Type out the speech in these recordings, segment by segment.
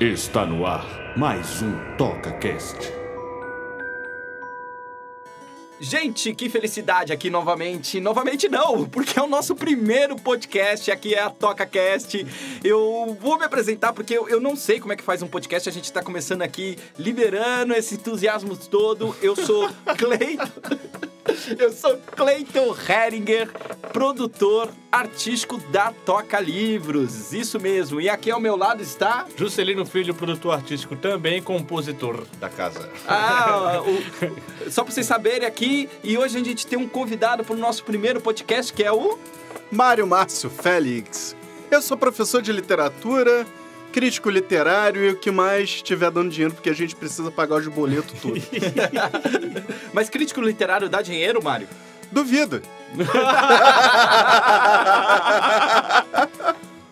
Está no ar mais um TocaCast. Gente, que felicidade aqui novamente. Novamente não, porque é o nosso primeiro podcast, aqui é a TocaCast. Eu vou me apresentar porque eu, eu não sei como é que faz um podcast, a gente está começando aqui liberando esse entusiasmo todo. Eu sou Cleiton. Eu sou Cleiton Heringer, produtor artístico da Toca Livros. Isso mesmo. E aqui ao meu lado está. Juscelino Filho, produtor artístico também, compositor da casa. Ah, o... só para vocês saberem aqui, e hoje a gente tem um convidado para o nosso primeiro podcast que é o. Mário Márcio Félix. Eu sou professor de literatura, crítico literário e o que mais estiver dando dinheiro, porque a gente precisa pagar os boletos tudo. Mas crítico literário dá dinheiro, Mário? Duvido.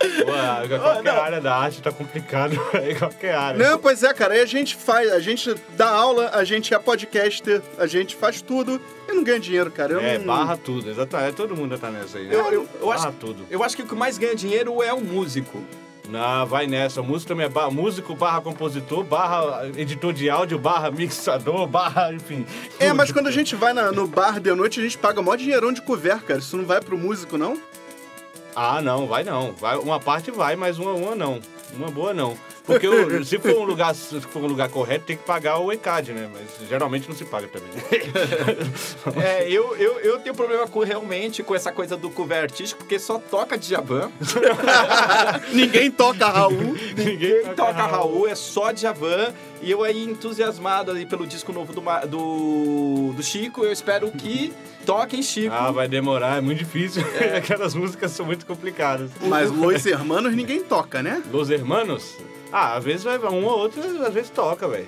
Ué, qualquer área da arte tá complicado, qualquer área. Não, pois é, cara, aí a gente faz, a gente dá aula, a gente é podcaster, a gente faz tudo e não ganha dinheiro, cara. Eu É, não... barra tudo, exatamente. Todo mundo tá nessa aí, né? Eu, eu, eu barra acho, tudo. eu acho que o que mais ganha dinheiro é o músico. Não, vai nessa. Músico também é barra, músico, barra compositor, barra editor de áudio, barra mixador, barra, enfim. É, mas quando a gente vai na- no bar de noite, a gente paga mó dinheirão de cover, cara. Isso não vai pro músico, não? Ah, não, vai não. Vai, uma parte vai, mas uma, uma não. Uma boa não. Porque se for um lugar, se for um lugar correto, tem que pagar o ECAD, né? Mas geralmente não se paga também. É, eu, eu, eu tenho problema com, realmente com essa coisa do cover artístico, porque só toca Djavan. Ninguém toca Raul. Ninguém toca Raul, é só Djavan. E eu aí entusiasmado ali pelo disco novo do, do, do Chico, eu espero que toquem Chico. Ah, vai demorar, é muito difícil. Aquelas músicas são muito complicadas. Mas Los Hermanos ninguém toca, né? Los Hermanos? Ah, às vezes vai um ou outro, às vezes toca, velho.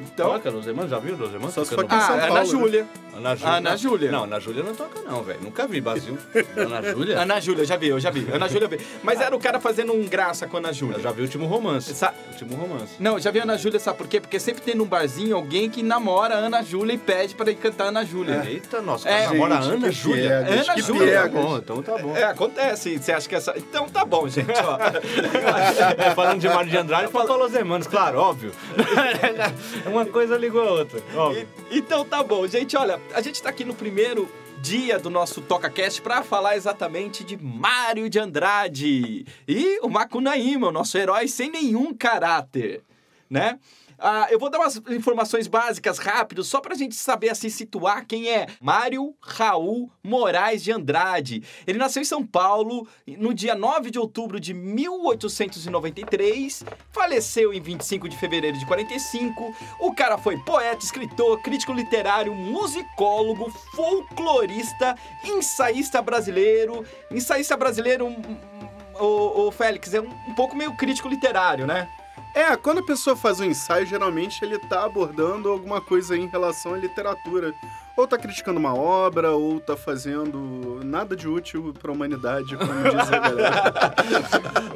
Então- Toca, Los Hermanos, já viu Los Hermanos? Só se for aqui em Ah, São Ana Paulo, né? Júlia. Ana Júlia. Ana Júlia. Não, Ana Júlia não toca não, velho. Nunca vi, Brasil. Ana Júlia? Ana Júlia, já vi, eu já vi. Ana Júlia eu vi. Mas era o cara fazendo um graça com a Ana Júlia. Eu já vi o último romance. Sa- Último romance. Não, já vi a Ana Júlia, sabe por quê? Porque sempre tem num barzinho alguém que namora a Ana Júlia e pede pra ir cantar Ana Júlia. Eita, nossa, É, é, namora Ana que Júlia. Ana que Júlia, Tá piegas. bom, então tá bom. É, acontece. Você acha que essa. Então tá bom, gente, ó. É, falando de Mário de Andrade, faltou Los Hermanos, claro, óbvio. Uma coisa ligou a outra, óbvio. E- então tá bom, gente. Olha, a gente tá aqui no primeiro dia do nosso TocaCast para falar exatamente de Mário de Andrade e o Macunaíma, o nosso herói sem nenhum caráter, né? Ah, eu vou dar umas informações básicas rápido, só pra gente saber assim situar quem é Mário Raul Moraes de Andrade. Ele nasceu em São Paulo no dia 9 de outubro de 1893, faleceu em 25 de fevereiro de 45. O cara foi poeta, escritor, crítico literário, musicólogo, folclorista, ensaísta brasileiro. Ensaísta brasileiro, um, um, o, o Félix, é um, um pouco meio crítico literário, né? É, quando a pessoa faz um ensaio, geralmente ele tá abordando alguma coisa em relação à literatura. Ou tá criticando uma obra, ou tá fazendo nada de útil pra humanidade, como diz a galera.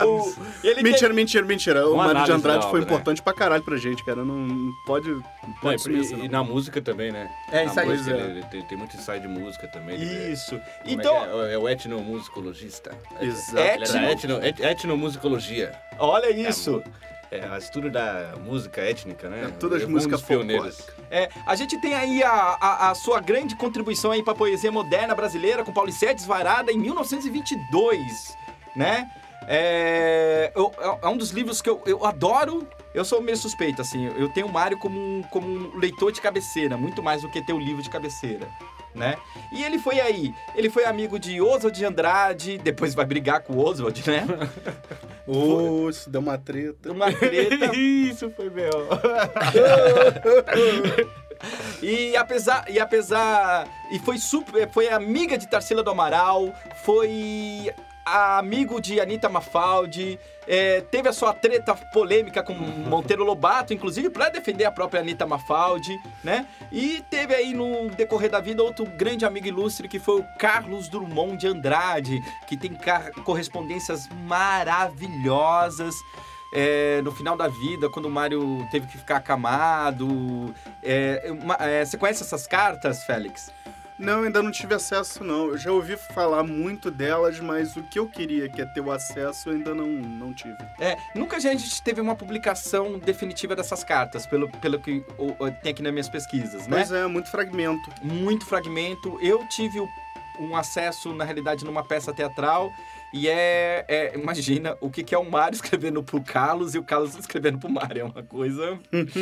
O- ele mentira, mentira, mentira. O Mário de Andrade foi obra, né? importante pra caralho pra gente, cara. Não, não pode, não Não, pode e, sumir isso, e não. na música também, né? É, Na isso aí. música, é. ele, ele tem, tem muito ensaio de música também. ele é- Isso. é Então, é? É o etnomusicologista. Exato. Ele era etno, et- etnomusicologia. olha isso. É, o estudo da música étnica, né? É, todas as Um músicas folclóricas. É, a gente tem aí a, a, a sua grande contribuição aí para a poesia moderna brasileira com Paulicete Varada em 1922, né? É, eu- é um dos livros que eu, eu adoro. Eu sou meio suspeito, assim. Eu tenho o Mário como um, como um leitor de cabeceira, muito mais do que ter o livro de cabeceira, né? E ele foi aí. Ele foi amigo de Oswald de Andrade, depois vai brigar com o Oswald, né? Isso deu uma treta. Uma treta. Isso foi meu. E apesar, e apesar, e foi super, foi amiga de Tarsila do Amaral, foi amigo de Anitta Mafaldi, é, teve a sua treta polêmica com Monteiro Lobato, inclusive para defender a própria Anitta Mafaldi, né? E teve aí no decorrer da vida outro grande amigo ilustre que foi o Carlos Drummond de Andrade, que tem correspondências maravilhosas. é, no final da vida, quando o Mário teve que ficar acamado. é, uma- é, você conhece essas cartas, Félix? Não, ainda não tive acesso, não. Eu já ouvi falar muito delas, mas o que eu queria, que é ter o acesso, eu ainda não, não tive. É, nunca a gente teve uma publicação definitiva dessas cartas, pelo, pelo que o- o- tem aqui nas minhas pesquisas, né? Mas é, muito fragmento. Muito fragmento. Eu tive o- um acesso, na realidade, numa peça teatral. E é, é- imagina o que, que é o Mário escrevendo pro Carlos e o Carlos escrevendo pro Mário. É uma coisa.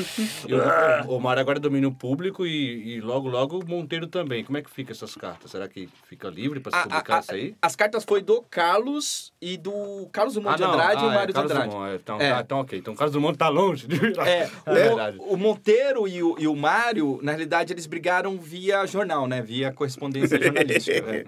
E o, o Mário agora é domínio público e, e logo, logo o Monteiro também. Como é que fica essas cartas? Será que fica livre para se A- publicar a- a- isso aí? As cartas foi do Carlos e do Carlos Dumont de não. Andrade e o Ah, é, Mário de Carlos Andrade. Dumont, é. Então, É. tá, então, ok. Então o Carlos Dumont tá longe de virar. É, É verdade. o, o Monteiro e o, e o Mário, na realidade, eles brigaram via jornal, né? Via correspondência jornalística. É.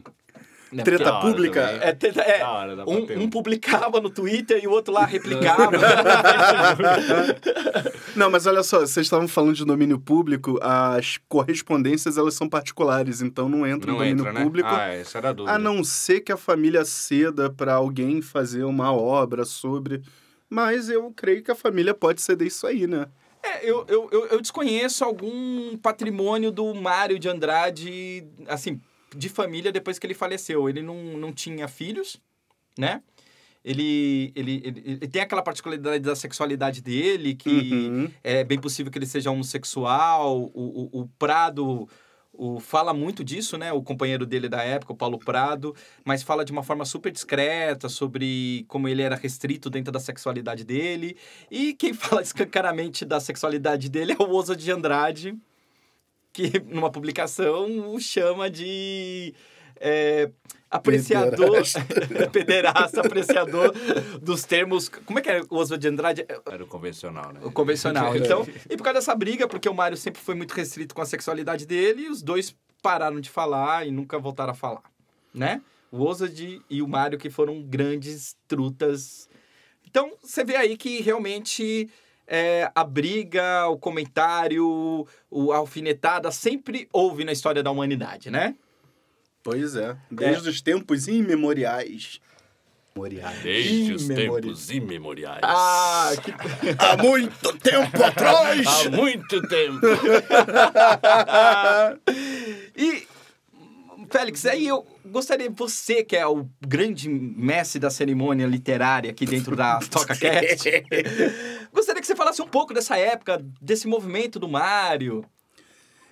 Né, Treta pública. também. É, tenta- é, hora, um, um publicava no Twitter e o outro lá replicava. Não, mas olha só, vocês estavam falando de domínio público, as correspondências elas são particulares, então não entra Não no domínio entra, né? público. Ah, essa era a dúvida. A não ser que a família ceda para alguém fazer uma obra sobre. Mas eu creio que a família pode ceder isso aí, né? É, eu, eu, eu, eu desconheço algum patrimônio do Mário de Andrade, assim, de família depois que ele faleceu. Ele não, não tinha filhos, né? Ele, ele, ele, ele tem aquela particularidade da sexualidade dele, que Uhum. é bem possível que ele seja homossexual. O, o, o Prado o, fala muito disso, né? O companheiro dele da época, o Paulo Prado, mas fala de uma forma super discreta sobre como ele era restrito dentro da sexualidade dele. E quem fala escancaramente da sexualidade dele é o Oso de Andrade, que numa publicação o chama de. é, apreciador, pederasta, apreciador dos termos. Como é que é o Oswald de Andrade? Era o convencional, né? O convencional. Então, e por causa dessa briga, porque o Mário sempre foi muito restrito com a sexualidade dele, os dois pararam de falar e nunca voltaram a falar, né? O Ozad e o Mário que foram grandes trutas. Então, você vê aí que realmente é, a briga, o comentário, o, a alfinetada sempre houve na história da humanidade, né? Pois é. Desde os tempos imemoriais. Memoriais. Desde os tempos imemoriais. Ah, que... Há muito tempo atrás! Há muito tempo. e, Félix, aí eu gostaria, você que é o grande mestre da cerimônia literária aqui dentro da TocaCast, gostaria que você falasse um pouco dessa época, desse movimento do Mário.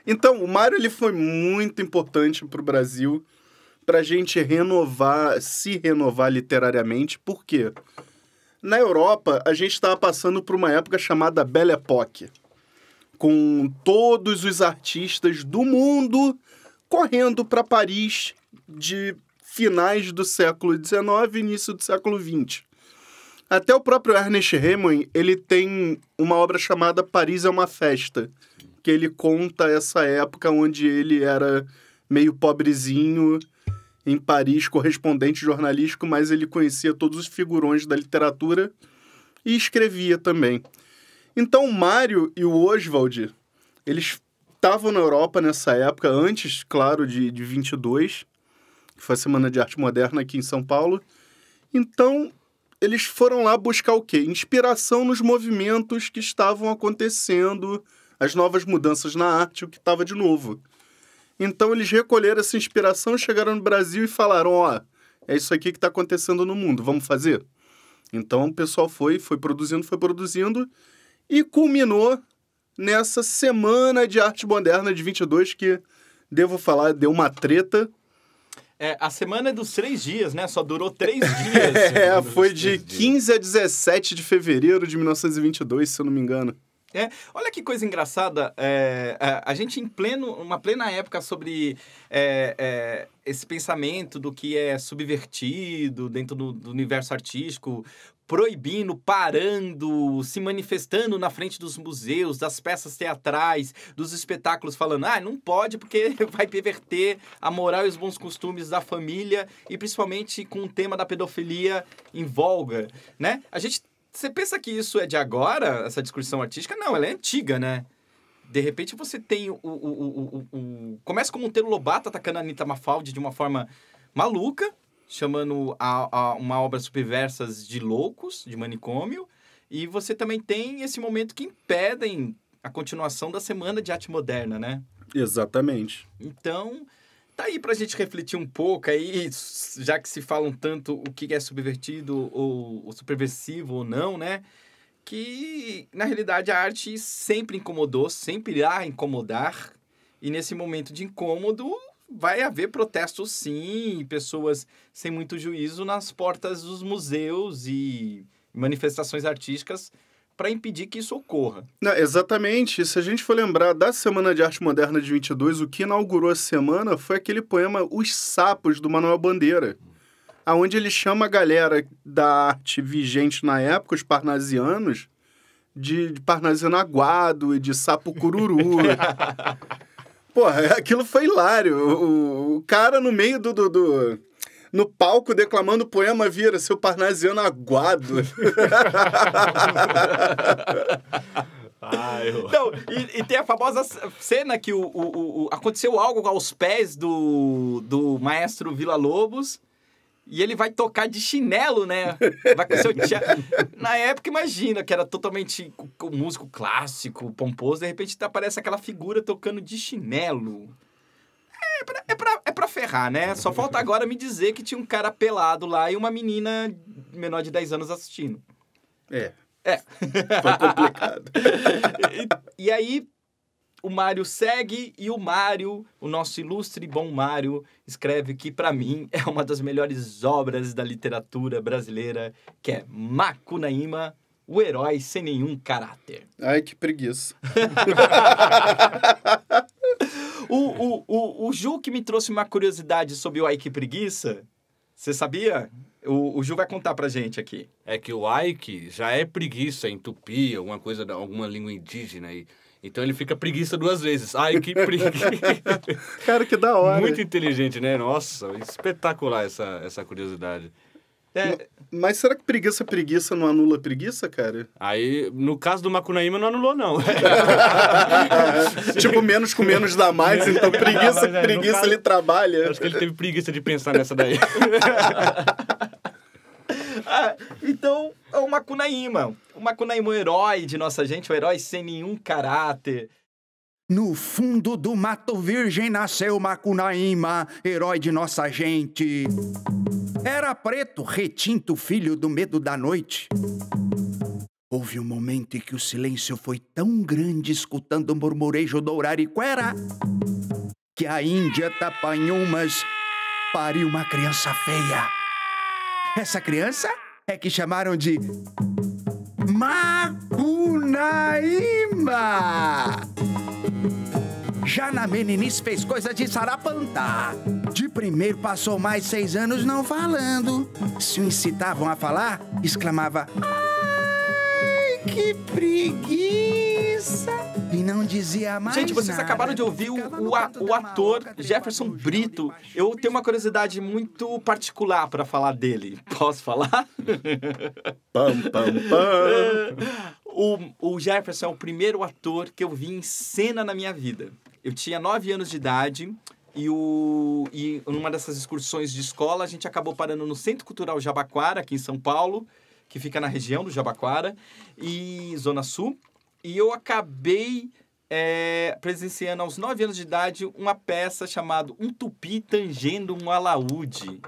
Então, o Mário ele foi muito importante para o Brasil para a gente renovar, se renovar literariamente. Por quê? Na Europa, a gente estava passando por uma época chamada Belle Époque, com todos os artistas do mundo correndo para Paris de finais do século XIX início do século XX. Até o próprio Ernest Hemingway, ele tem uma obra chamada Paris é uma Festa, que ele conta essa época onde ele era meio pobrezinho em Paris, correspondente jornalístico, mas ele conhecia todos os figurões da literatura e escrevia também. Então, Mário e o Oswald, eles estavam na Europa nessa época, antes, claro, de, de 22, que foi a Semana de Arte Moderna aqui em São Paulo. Então, eles foram lá buscar o quê? Inspiração nos movimentos que estavam acontecendo, as novas mudanças na arte, o que estava de novo. Então eles recolheram essa inspiração, chegaram no Brasil e falaram: ó, é isso aqui que está acontecendo no mundo, vamos fazer? Então o pessoal foi, foi produzindo, foi produzindo e culminou nessa Semana de Arte Moderna de 22 que, devo falar, deu uma treta. É, a semana é dos três dias, né? Só durou três dias. É, foi de três dias. 15 a 17 de fevereiro de 1922, se eu não me engano. É, olha que coisa engraçada. é, a, a gente em pleno, uma plena época sobre é, é, esse pensamento do que é subvertido dentro do, do universo artístico, proibindo, parando, se manifestando na frente dos museus, das peças teatrais, dos espetáculos, falando, ah, não pode porque vai perverter a moral e os bons costumes da família e principalmente com o tema da pedofilia em voga, né? A gente você pensa que isso é de agora, essa discussão artística? Não, ela é antiga, né? De repente você tem o. o, o, o, o- Começa com Monteiro Lobato atacando a Anitta Mafaldi de uma forma maluca, chamando a, a uma obra subversas de loucos, de manicômio. E você também tem esse momento que impedem a continuação da Semana de Arte Moderna, né? Exatamente. Então, tá aí pra gente refletir um pouco aí, já que se falam tanto o que é subvertido ou, ou subversivo ou não, né? Que, na realidade, a arte sempre incomodou, sempre irá incomodar. E nesse momento de incômodo, vai haver protestos sim, pessoas sem muito juízo nas portas dos museus e manifestações artísticas para impedir que isso ocorra. Não, exatamente. Se a gente for lembrar da Semana de Arte Moderna de 22, o que inaugurou a semana foi aquele poema Os Sapos, do Manuel Bandeira, aonde ele chama a galera da arte vigente na época, os parnasianos, de, de parnasiano aguado e de sapo cururu. Porra, aquilo foi hilário. O, o cara no meio do, do, do no palco declamando o poema vira seu parnasiano aguado. Ah, eu... Não, e, e, tem a famosa cena que o, o, o, aconteceu algo aos pés do, do maestro Vila Lobos. E ele vai tocar de chinelo, né? Vai com seu tia... Na época, imagina, que era totalmente músico clássico, pomposo. De repente aparece aquela figura tocando de chinelo. É pra, é, pra, é pra ferrar, né? Só falta agora me dizer que tinha um cara pelado lá e uma menina menor de 10 anos assistindo. É. É. Foi complicado. e, e aí, o Mário segue e o Mário, o nosso ilustre e bom Mário, escreve que, para mim, é uma das melhores obras da literatura brasileira, que é Macunaíma, o herói sem nenhum caráter. Ai, que preguiça. o, o, o, o Ju que me trouxe uma curiosidade sobre o Ai Que Preguiça, você sabia? O, o Ju vai contar pra gente aqui. É que o Ike já é preguiça em tupi, alguma coisa, alguma língua indígena aí. Então ele fica preguiça duas vezes. Ai, que preguiça. Cara, que da hora. Muito inteligente, né? Nossa, espetacular essa, essa curiosidade. É... Mas será que preguiça preguiça não anula preguiça, cara? Aí, no caso do Macunaíma, não anulou, não. tipo, menos com menos dá mais, então preguiça com é, preguiça caso, ele trabalha. Acho que ele teve preguiça de pensar nessa daí. ah, então, é o Macunaíma. O Macunaíma, o herói de nossa gente, o herói sem nenhum caráter. No fundo do Mato Virgem nasceu Macunaíma, herói de nossa gente. Era preto, retinto, filho do medo da noite. Houve um momento em que o silêncio foi tão grande, escutando o murmurejo do Urariquera, que a Índia Tapanhumas pariu uma criança feia. Essa criança é que chamaram de Macunaíma. Já na meninice fez coisa de sarapantá. De primeiro passou mais seis anos não falando. Se o incitavam a falar, exclamava: Ai, que preguiça! E não dizia mais Gente, vocês nada. acabaram de ouvir o, o, o ator Jefferson Brito. Eu tenho uma curiosidade muito particular para falar dele. Posso falar? Pam, pam, pam. O, o Jefferson é o primeiro ator que eu vi em cena na minha vida. Eu tinha nove anos de idade e, o, e numa dessas excursões de escola a gente acabou parando no Centro Cultural Jabaquara, aqui em São Paulo, que fica na região do Jabaquara, e Zona Sul. E eu acabei é, presenciando aos nove anos de idade uma peça chamada Um Tupi Tangendo um Alaúde,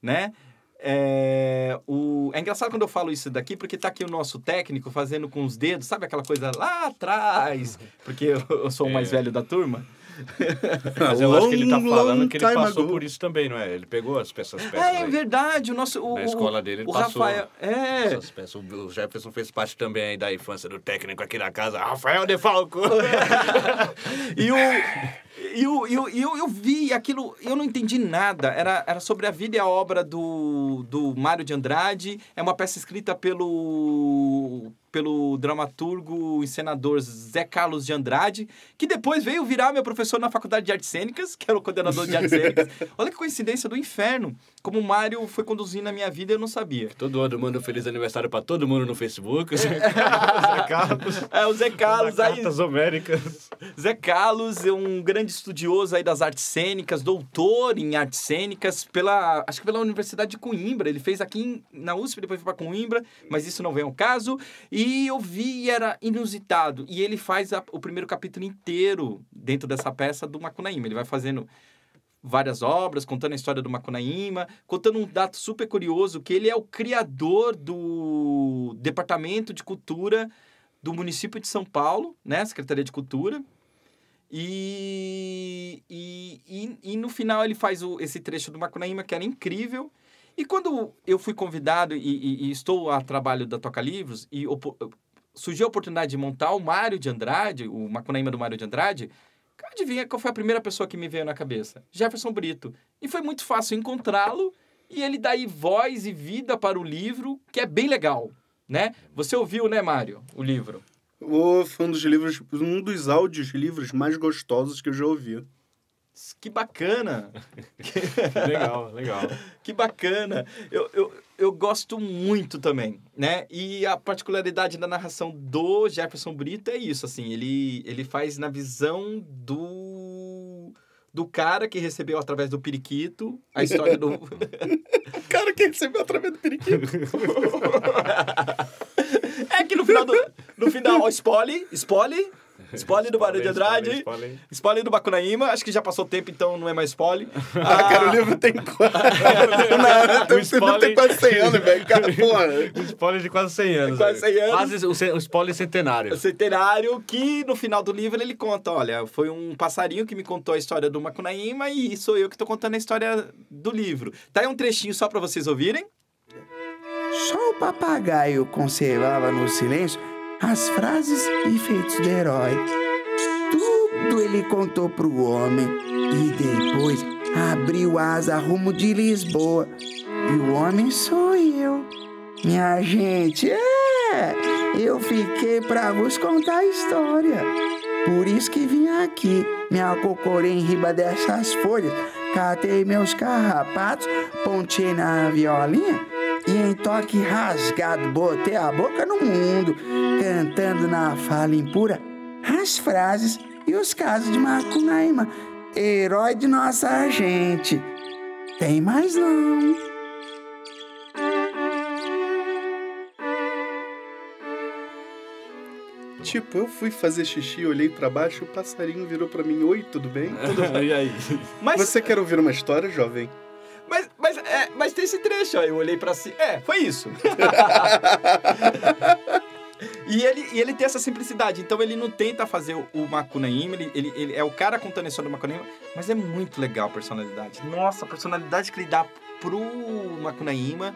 né? É, o... é engraçado quando eu falo isso daqui, porque tá aqui o nosso técnico fazendo com os dedos, sabe aquela coisa lá atrás? Porque eu, eu sou o mais é. velho da turma. Mas eu acho que ele tá falando que ele passou ago. por isso também, não é? Ele pegou as peças, peças É, é verdade, o nosso... O, Na escola dele ele o passou Rafael, é. essas peças. O Jefferson fez parte também da infância do técnico aqui na casa, Rafael de Falco. e o... E eu, eu, eu, eu vi aquilo, eu não entendi nada. Era, era sobre a vida e a obra do, do Mário de Andrade. É uma peça escrita pelo pelo dramaturgo e senador Zé Carlos de Andrade, que depois veio virar meu professor na Faculdade de Artes Cênicas, que era o coordenador de Artes Cênicas. Olha que coincidência do inferno. Como o Mário foi conduzindo a minha vida, eu não sabia. Todo ano manda um feliz aniversário para todo mundo no Facebook. É. Zé Carlos. É, o Zé Carlos aí. Cartas homéricas. Zé Carlos é um grande estudioso aí das artes cênicas, doutor em artes cênicas pela, acho que pela Universidade de Coimbra. Ele fez aqui em, na USP, depois foi para Coimbra, mas isso não vem ao caso. E eu vi e era inusitado. E ele faz a, o primeiro capítulo inteiro dentro dessa peça do Macunaíma. Ele vai fazendo várias obras, contando a história do Macunaíma, contando um dado super curioso, que ele é o criador do Departamento de Cultura do município de São Paulo, né? Secretaria de Cultura. E, e, e, e no final ele faz o, esse trecho do Macunaíma, que era incrível. E quando eu fui convidado e, e- e estou a trabalho da Toca Livros, e surgiu a oportunidade de montar o Mário de Andrade, o Macunaíma do Mário de Andrade, adivinha qual foi a primeira pessoa que me veio na cabeça? Jefferson Brito. E foi muito fácil encontrá-lo, e ele dá voz e vida para o livro, que é bem legal, né? Você ouviu, né, Mário, o livro? Ô, foi um dos livros, um dos áudios livros mais gostosos que eu já ouvi. Que bacana! Legal, legal. Que bacana! Eu, eu, eu gosto muito também, né? E a particularidade da narração do Jefferson Brito é isso, assim, ele, ele faz na visão do do cara que recebeu através do periquito a história do O cara que recebeu através do periquito. É que no final do no final, ó, spoiler, spoiler, spoiler do Barulho de Andrade, Spoiler, spoiler. spoiler do Bacunaíma, acho que já passou tempo, então não é mais spoiler. Ah, cara, o livro tem quase... Não, tem, spoiler- tem quase 100 anos, velho. Cara, porra. Um spoiler de quase 100 anos. Quase 100 anos. Quase ce- um spoiler centenário. centenário que no final do livro ele conta, olha, foi um passarinho que me contou a história do Macunaíma e sou eu que tô contando a história do livro. Tá aí um trechinho só para vocês ouvirem. Só o papagaio conservava no silêncio as frases e feitos do herói. Tudo ele contou pro homem e depois abriu asa rumo de Lisboa. E o homem sou eu. Minha gente, é! Eu fiquei pra vos contar a história. Por isso que vim aqui, me acocorei em riba dessas folhas, catei meus carrapatos, pontei na violinha e em toque rasgado botei a boca no mundo, cantando na fala impura as frases e os casos de Macunaíma, herói de nossa gente. Tem mais não. Tipo, eu fui fazer xixi, olhei pra baixo, o passarinho virou pra mim, oi, tudo bem? e aí? Mas, Você quer ouvir uma história, jovem? Mas, mas, é, mas tem esse trecho, ó, eu olhei para si. É, foi isso. E ele, e ele tem essa simplicidade, então ele não tenta fazer o, o Macunaíma, ele, ele, ele é o cara contando a história do Macunaíma, mas é muito legal a personalidade. Nossa, a personalidade que ele dá pro Macunaíma,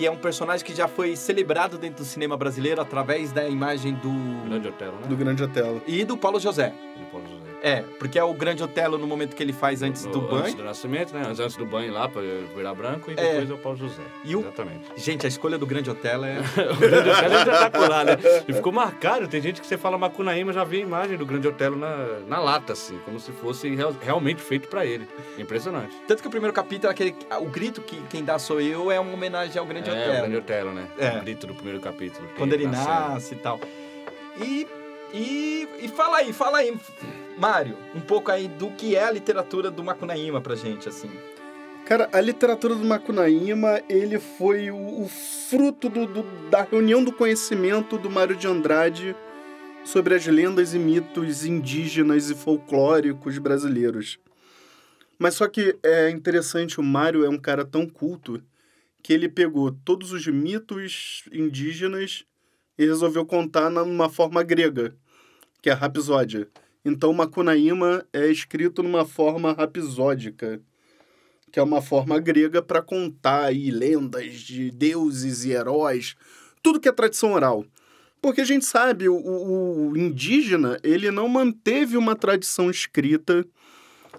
que é um personagem que já foi celebrado dentro do cinema brasileiro através da imagem do... Grande Otelo, né? Do Grande Otelo. E do Paulo José. Ele pode usar. É, porque é o grande Otelo no momento que ele faz antes do Antes banho. do nascimento, né? Antes do banho lá, pra virar branco, e É. depois é o Paulo José. E o- Exatamente. Gente, a escolha do grande Otelo é... o Grande Otelo é espetacular, né? E ficou marcado. Tem gente que você fala Macunaíma, já vê a imagem do Grande Otelo na, na lata, assim, como se fosse real- realmente feito pra ele. Impressionante. Tanto que o primeiro capítulo, é aquele, o grito que quem dá sou eu, é uma homenagem ao grande é, o. Grande Otelo, né? É. O grito do primeiro capítulo. quando ele nascendo. nasce e tal. E, e, e fala aí, fala aí, Mário, um pouco aí do que é a literatura do Macunaíma pra gente, assim. Cara, a literatura do Macunaíma, ele foi o, o fruto do- do- da reunião do conhecimento do Mário de Andrade sobre as lendas e mitos indígenas e folclóricos brasileiros. Mas só que é interessante, o Mário é um cara tão culto que ele pegou todos os mitos indígenas e resolveu contar numa forma grega, que é a rapsódia. Então, Macunaíma é escrito numa forma rapsódica que é uma forma grega para contar aí lendas de deuses e heróis, tudo que é tradição oral. Porque a gente sabe, o, o indígena, ele não manteve uma tradição escrita,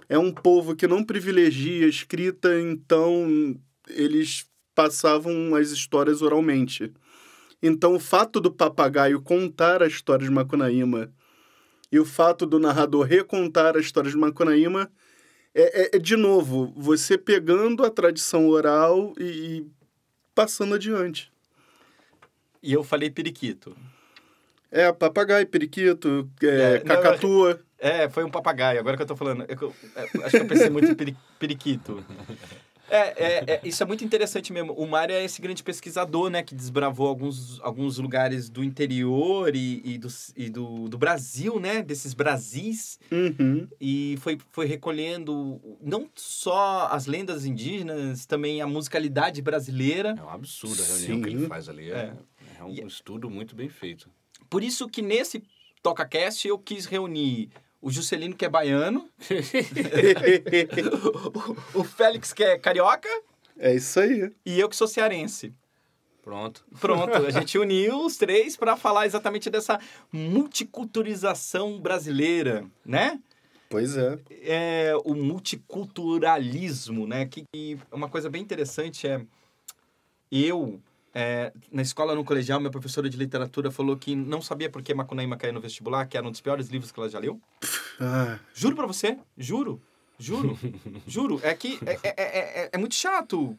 é um povo que não privilegia a escrita, então eles passavam as histórias oralmente. Então o fato do papagaio contar a história de Macunaíma e o fato do narrador recontar a história de Macunaíma é, é- é, de novo, você pegando a tradição oral e, e passando adiante. E eu falei periquito. É, papagaio, periquito, é, É, não, cacatua. É, foi um papagaio, agora que eu tô falando. é que eu- é, acho que eu pensei muito em peri- periquito. É, é, é, isso é muito interessante mesmo. O Mário é esse grande pesquisador, né? Que desbravou alguns, alguns lugares do interior e, e, do, e do, do Brasil, né? Desses Brasis. Uhum. E foi, foi recolhendo não só as lendas indígenas, também a musicalidade brasileira. É um absurdo a reunião que Sim. ele faz ali. É, é um E- estudo muito bem feito. Por isso que nesse TocaCast eu quis reunir o Juscelino, que é baiano, o, o Félix, que é carioca, é isso aí. e eu que sou cearense. Pronto. Pronto, a gente uniu os três para falar exatamente dessa multiculturalização brasileira, né? Pois é. É o multiculturalismo, né? Que, que uma coisa bem interessante é eu é, na escola no colegial minha professora de literatura falou que não sabia por que Macunaíma caiu no vestibular, que era um dos piores livros que ela já leu. Ah, Juro pra você, juro, juro, juro. É que é, é, é, é- é muito chato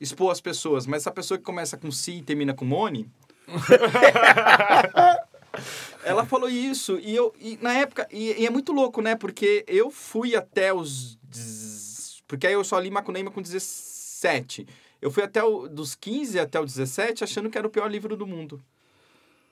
expor as pessoas, mas essa pessoa que começa com si e termina com Mone. ela falou isso, e eu, e na época, e, e é muito louco, né? Porque eu fui até os. Porque aí eu só li Macunaíma com 17. Eu fui até o, dos 15 até o 17 achando que era o pior livro do mundo.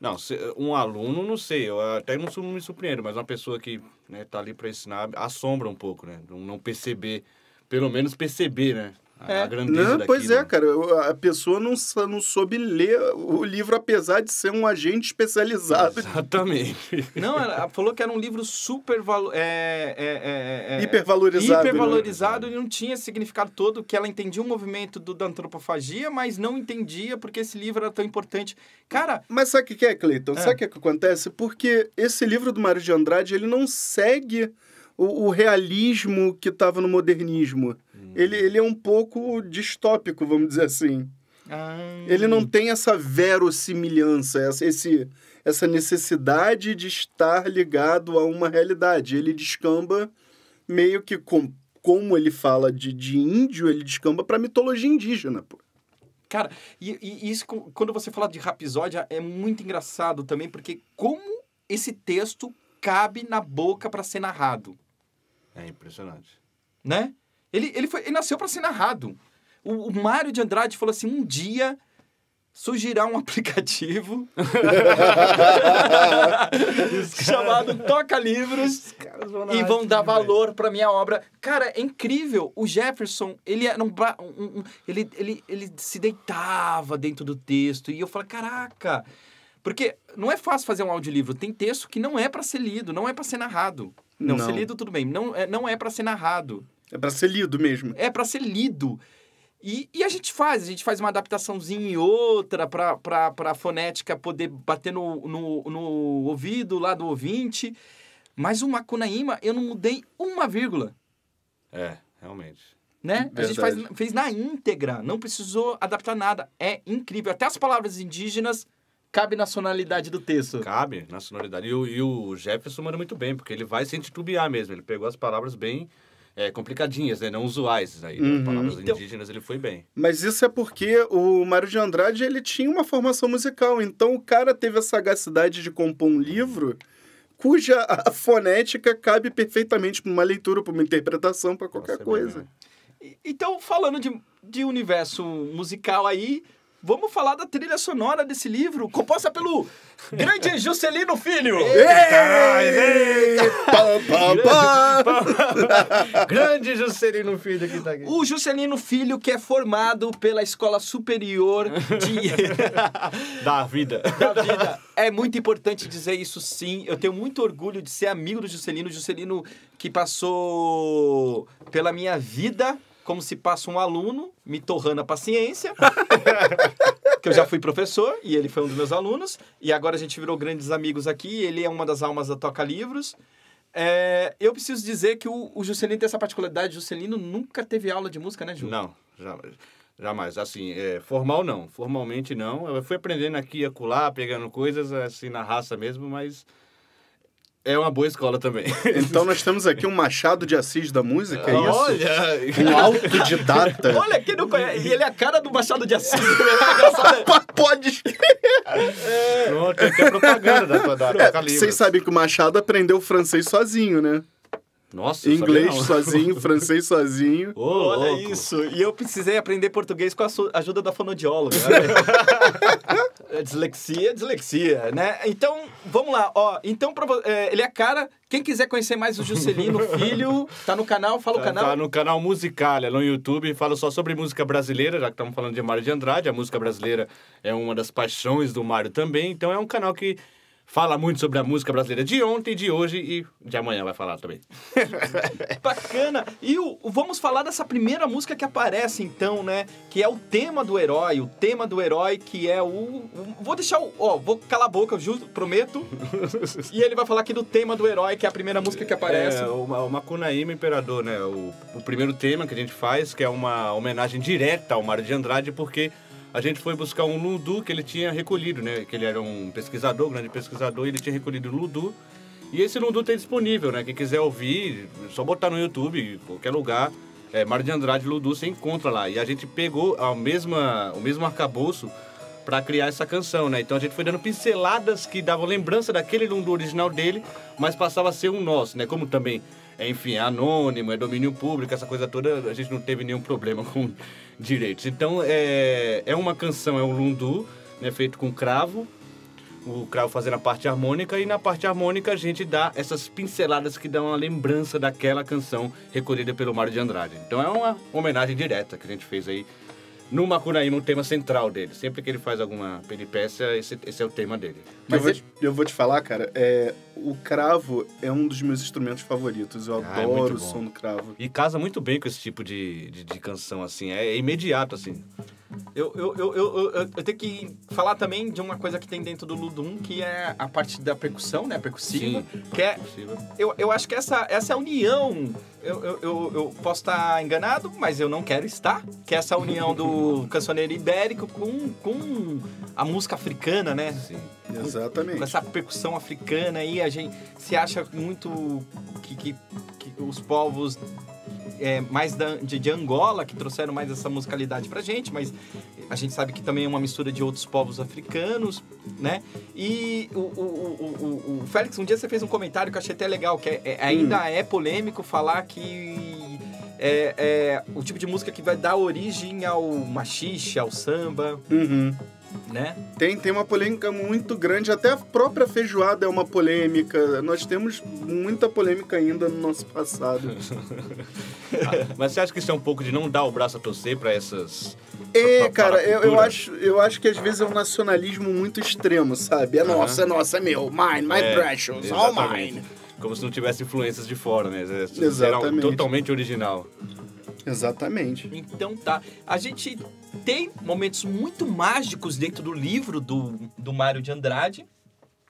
Não, um aluno, não sei, eu até não, me surpreendo, mas uma pessoa que né, tá ali para ensinar assombra um pouco, né? Não perceber, pelo menos perceber, né? A, É. a grandeza Não, daquilo. pois é, cara. A pessoa não, não soube ler o livro, apesar de ser um agente especializado. Exatamente. Não, ela falou que era um livro super valo, é, é, é, é, Hipervalorizado, né? hipervalorizado e não tinha esse significado todo que ela entendia o movimento do, da antropofagia, mas não entendia porque esse livro era tão importante. Cara, Mas sabe o que que é, Cleiton? É. Sabe o que, que acontece? Porque esse livro do Mário de Andrade, ele não segue o, o realismo que estava no modernismo. Ele, ele é um pouco distópico, vamos dizer assim. ah, Ele não tem essa verossimilhança, essa, esse, essa necessidade de estar ligado a uma realidade. Ele descamba meio que com, como ele fala de, de índio, ele descamba para mitologia indígena, pô. Cara, e, e isso, quando você fala de rapsódia, é muito engraçado também, porque como esse texto cabe na boca para ser narrado, É impressionante. né? Ele, ele, foi, ele nasceu para ser narrado. O, o Mário de Andrade falou assim, um dia surgirá um aplicativo chamado Toca Livros e vão dar valor para minha obra. Cara, é incrível. O Jefferson, ele era um, um- um- ele, ele, ele se deitava dentro do texto e eu falei, caraca, porque não é fácil fazer um audiolivro. Tem texto que não é para ser lido, não é para ser narrado. Não, Não. ser lido tudo bem, não é, não é para ser narrado É para ser lido mesmo. é para ser lido. E, e a gente faz, a gente faz uma adaptaçãozinha e outra para a fonética poder bater no, no, no ouvido lá do ouvinte. Mas o Macunaíma eu não mudei uma vírgula, É, realmente. né? A gente faz, Verdade. fez na íntegra, não precisou adaptar nada. É incrível. Até as palavras indígenas cabem na sonoridade do texto. Cabe na sonoridade. E o, e o Jefferson manda muito bem, porque ele vai sem titubear mesmo. Ele pegou as palavras bem é, complicadinhas, né? Não usuais. Aí, né? Uhum. Palavras Então- indígenas ele foi bem. Mas isso é porque o Mário de Andrade ele tinha uma formação musical, então o cara teve a sagacidade de compor um livro cuja a fonética cabe perfeitamente para uma leitura, para uma interpretação, para qualquer Nossa, é coisa. E- Então, falando de, de universo musical aí, vamos falar da trilha sonora desse livro, composta pelo grande Juscelino Filho. Pá, pá, pá. Grande Juscelino Filho que tá aqui. O Juscelino Filho, que é formado pela Escola Superior de... Da vida. da vida. É muito importante dizer isso sim. Eu tenho muito orgulho de ser amigo do Juscelino. Juscelino que passou pela minha vida como se passa um aluno, me torrando a paciência. que eu já fui professor e ele foi um dos meus alunos. E agora a gente virou grandes amigos aqui. Ele é uma das almas da Toca Livros. É, eu preciso dizer que o, o Juscelino tem essa particularidade. O Juscelino nunca teve aula de música, né, Ju? Não, jamais. Jamais. Assim, é, formal não. Formalmente não. Eu fui aprendendo aqui e acolá, pegando coisas assim na raça mesmo, mas é uma boa escola também. Então nós temos aqui um Machado de Assis da música, é isso? Olha! Um autodidata. Olha, quem não conhece. E ele é a cara do Machado de Assis. É engraçado. Pode. Pronto, tem até propaganda da, da, da É, vocês sabem que o Machado aprendeu francês sozinho, né? Nossa, Inglês sozinho, francês sozinho. Ô, Olha louco. isso. E eu precisei aprender português com a ajuda da fonodióloga. né? dislexia, dislexia, né? Então, vamos lá. Ó, então, é, ele é a cara. Quem quiser conhecer mais o Juscelino Filho, tá no canal, fala o Tá, canal. tá no canal Musicalia, no YouTube. Falo só sobre música brasileira, já que estamos falando de Mário de Andrade. A música brasileira é uma das paixões do Mário também. Então é um canal que fala muito sobre a música brasileira de ontem, de hoje e de amanhã vai falar também. Bacana. E o, vamos falar dessa primeira música que aparece, então, né? Que é o tema do herói. O tema do herói que é o. o- vou deixar o. Ó, vou calar a boca, juro, prometo. e ele vai falar aqui do tema do herói, que é a primeira música que aparece. É, o Macunaíma Imperador, né? O, o primeiro tema que a gente faz, que é uma homenagem direta ao Mário de Andrade, porque a gente foi buscar um Ludu que ele tinha recolhido, né? Que ele era um pesquisador, grande pesquisador, e ele tinha recolhido o Ludu. E esse Ludu tem disponível, né? Quem quiser ouvir, só botar no YouTube, qualquer lugar. É, Mário de Andrade Ludu, você encontra lá. E a gente pegou a mesma, o mesmo arcabouço para criar essa canção, né? Então a gente foi dando pinceladas que davam lembrança daquele Lundu original dele, mas passava a ser um nosso, né? Como também, é, enfim, é anônimo, é domínio público, essa coisa toda, a gente não teve nenhum problema com direitos. Então é, é uma canção, é um Lundu, né? Feito com cravo, o cravo fazendo a parte harmônica, e na parte harmônica a gente dá essas pinceladas que dão uma lembrança daquela canção recolhida pelo Mário de Andrade. Então é uma homenagem direta que a gente fez aí no Macunaíma, o tema central dele. Sempre que ele faz alguma peripécia, esse, esse é o tema dele. eu, Mas vou ele- te, eu vou te falar, cara, é, o cravo é um dos meus instrumentos favoritos. Eu Ah, é adoro muito o som do cravo. E casa muito bem com esse tipo de, de, de canção, assim. É, é imediato, assim. Eu, eu, eu, eu, eu, eu tenho que falar também de uma coisa que tem dentro do Ludum, que é a parte da percussão, né? Percussiva. Que é, eu, eu acho que essa, essa é a união. Eu, eu, eu, eu posso estar enganado, mas eu não quero estar. Que é essa união do cancioneiro ibérico com, com a música africana, né? Sim. Exatamente. Com essa percussão africana aí, a gente se acha muito que, que, que os povos é, mais da- de, de Angola que trouxeram mais essa musicalidade pra gente, mas a gente sabe que também é uma mistura de outros povos africanos, né? E o, o, o, o- Félix, um dia você fez um comentário que eu achei até legal, que é- é- ainda é polêmico falar que é, é o tipo de música que vai dar origem ao machixe, ao samba, Uhum. Né? Tem, tem uma polêmica muito grande, até a própria feijoada é uma polêmica. Nós temos muita polêmica ainda no nosso passado. Mas você acha que isso é um pouco de não dar o braço a torcer pra essas... É, pra- cara, eu, eu, acho, eu acho que às vezes é um nacionalismo muito extremo, sabe? É Aham. nosso, é nosso, é meu. Mine, my É, precious, all exatamente. mine. Como se não tivesse influências de fora, né? É- Exatamente. totalmente original. Exatamente. Então tá. A gente tem momentos muito mágicos dentro do livro do, do Mário de Andrade.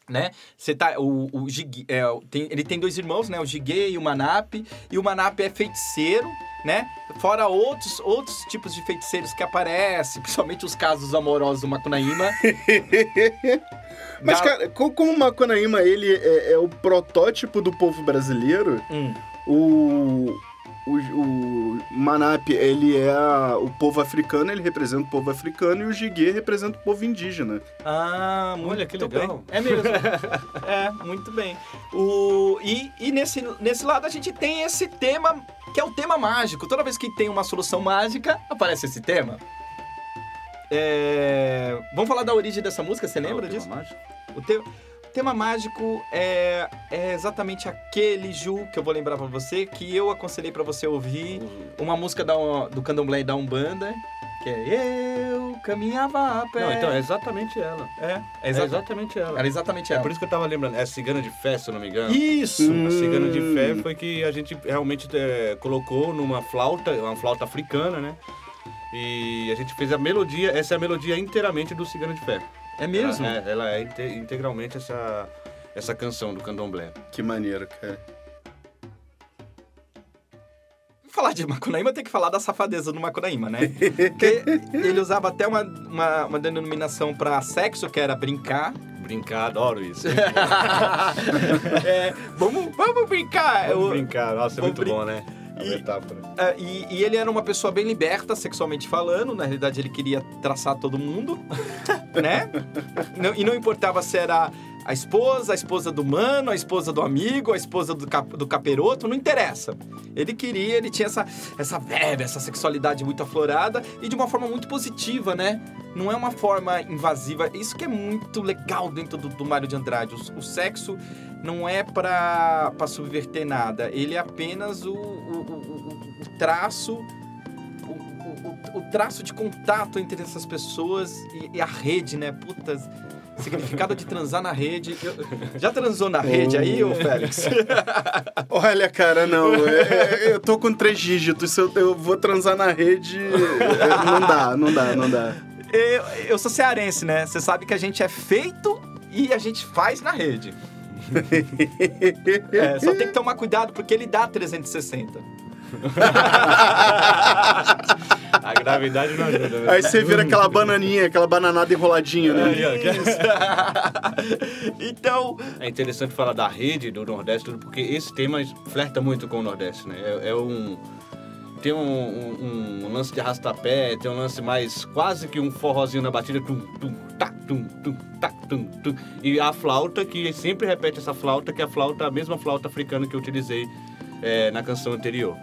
Né? Você tá. O, o Gigue- é, tem- ele tem dois irmãos, né? O Gigue e o Manap. E o Manap é feiticeiro, né? Fora outros, outros tipos de feiticeiros que aparecem, principalmente os casos amorosos do Macunaíma. Mas, cara, co- como o Macunaíma, ele é, é o protótipo do povo brasileiro, Hum. o, o, o Manap, ele é a- o povo africano, ele representa o povo africano, e o Jiguê representa o povo indígena. Ah, muito Olha, que legal. bem. É mesmo. é, muito bem. O, e e nesse, nesse lado a gente tem esse tema, que é o tema mágico. Toda vez que tem uma solução mágica, aparece esse tema. É, Vamos falar da origem dessa música, você lembra Ah, o disso? tema mágico? O, te- o tema mágico é, é exatamente aquele, Ju, que eu vou lembrar pra você, que eu aconselhei pra você ouvir. Uma música da, do Candomblé e da Umbanda, que é Eu caminhava a pé. Não, então é exatamente ela. É, é, É exata- exatamente ela. Era exatamente É ela. por isso que eu tava lembrando. É Cigana de Fé, se eu não me engano. Isso! Hum. A Cigana de Fé foi que a gente realmente é, colocou numa flauta, uma flauta africana, né? E a gente fez a melodia, essa é a melodia inteiramente do Cigana de Fé. É mesmo? Ela é, ela é inte- integralmente essa, essa canção do candomblé. Que maneiro, cara. Falar de Macunaíma tem que falar da safadeza do Macunaíma, né? Porque ele usava até uma, uma, uma denominação pra sexo, que era brincar. Brincar, adoro isso. É, vamos, vamos brincar! Vamos Eu- brincar, nossa, é vamos muito brin- bom, né? A E- metáfora. É, e, e ele era uma pessoa bem liberta, sexualmente falando. Na realidade, ele queria traçar todo mundo, né? Não- e não importava se era a esposa, a esposa do mano, a esposa do amigo, a esposa do, cap- do caperoto, não interessa. Ele queria, ele tinha essa, essa verve, essa sexualidade muito aflorada e de uma forma muito positiva, né? Não é uma forma invasiva. Isso que é muito legal dentro do, do Mário de Andrade. O, o sexo não é pra, pra subverter nada. Ele é apenas o, o, o- traço. O traço de contato entre essas pessoas e, e a rede, né? Putas. Significado de transar na rede. Já transou na rede aí, ô Félix? Olha, cara, não. é- eu tô com três dígitos. Se eu, eu vou transar na rede. é, Não dá, não dá, não dá. Eu, eu sou cearense, né? Você sabe que a gente é feito e a gente faz na rede. É, só tem que tomar cuidado porque ele dá 360. A gravidade não ajuda, né? Aí você vira aquela bananinha, aquela bananada enroladinha, né? Ó, que- então, É interessante falar da rede do Nordeste, tudo, porque esse tema flerta muito com o Nordeste, né? É, é um... Tem um, um- um lance de arrastapé, tem um lance mais quase que um forrozinho na batida, tum, tum, tá, tum, tum, tá, tum, tum. E a flauta, que sempre repete essa flauta, que é a flauta, a mesma flauta africana que eu utilizei é, na canção anterior.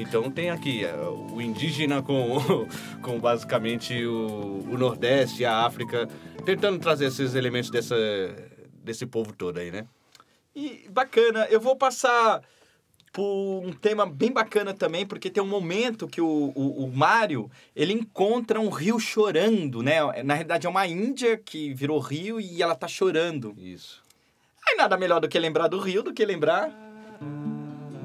Então tem aqui é, o indígena com, com basicamente o, o Nordeste, a África, tentando trazer esses elementos dessa, desse povo todo aí, né? e bacana. Eu vou passar por um tema bem bacana também, porque tem um momento que o, o, o Mário, ele encontra um rio chorando, né? Na realidade é uma índia que virou rio e ela tá chorando. Isso. Aí nada melhor do que lembrar do rio do que lembrar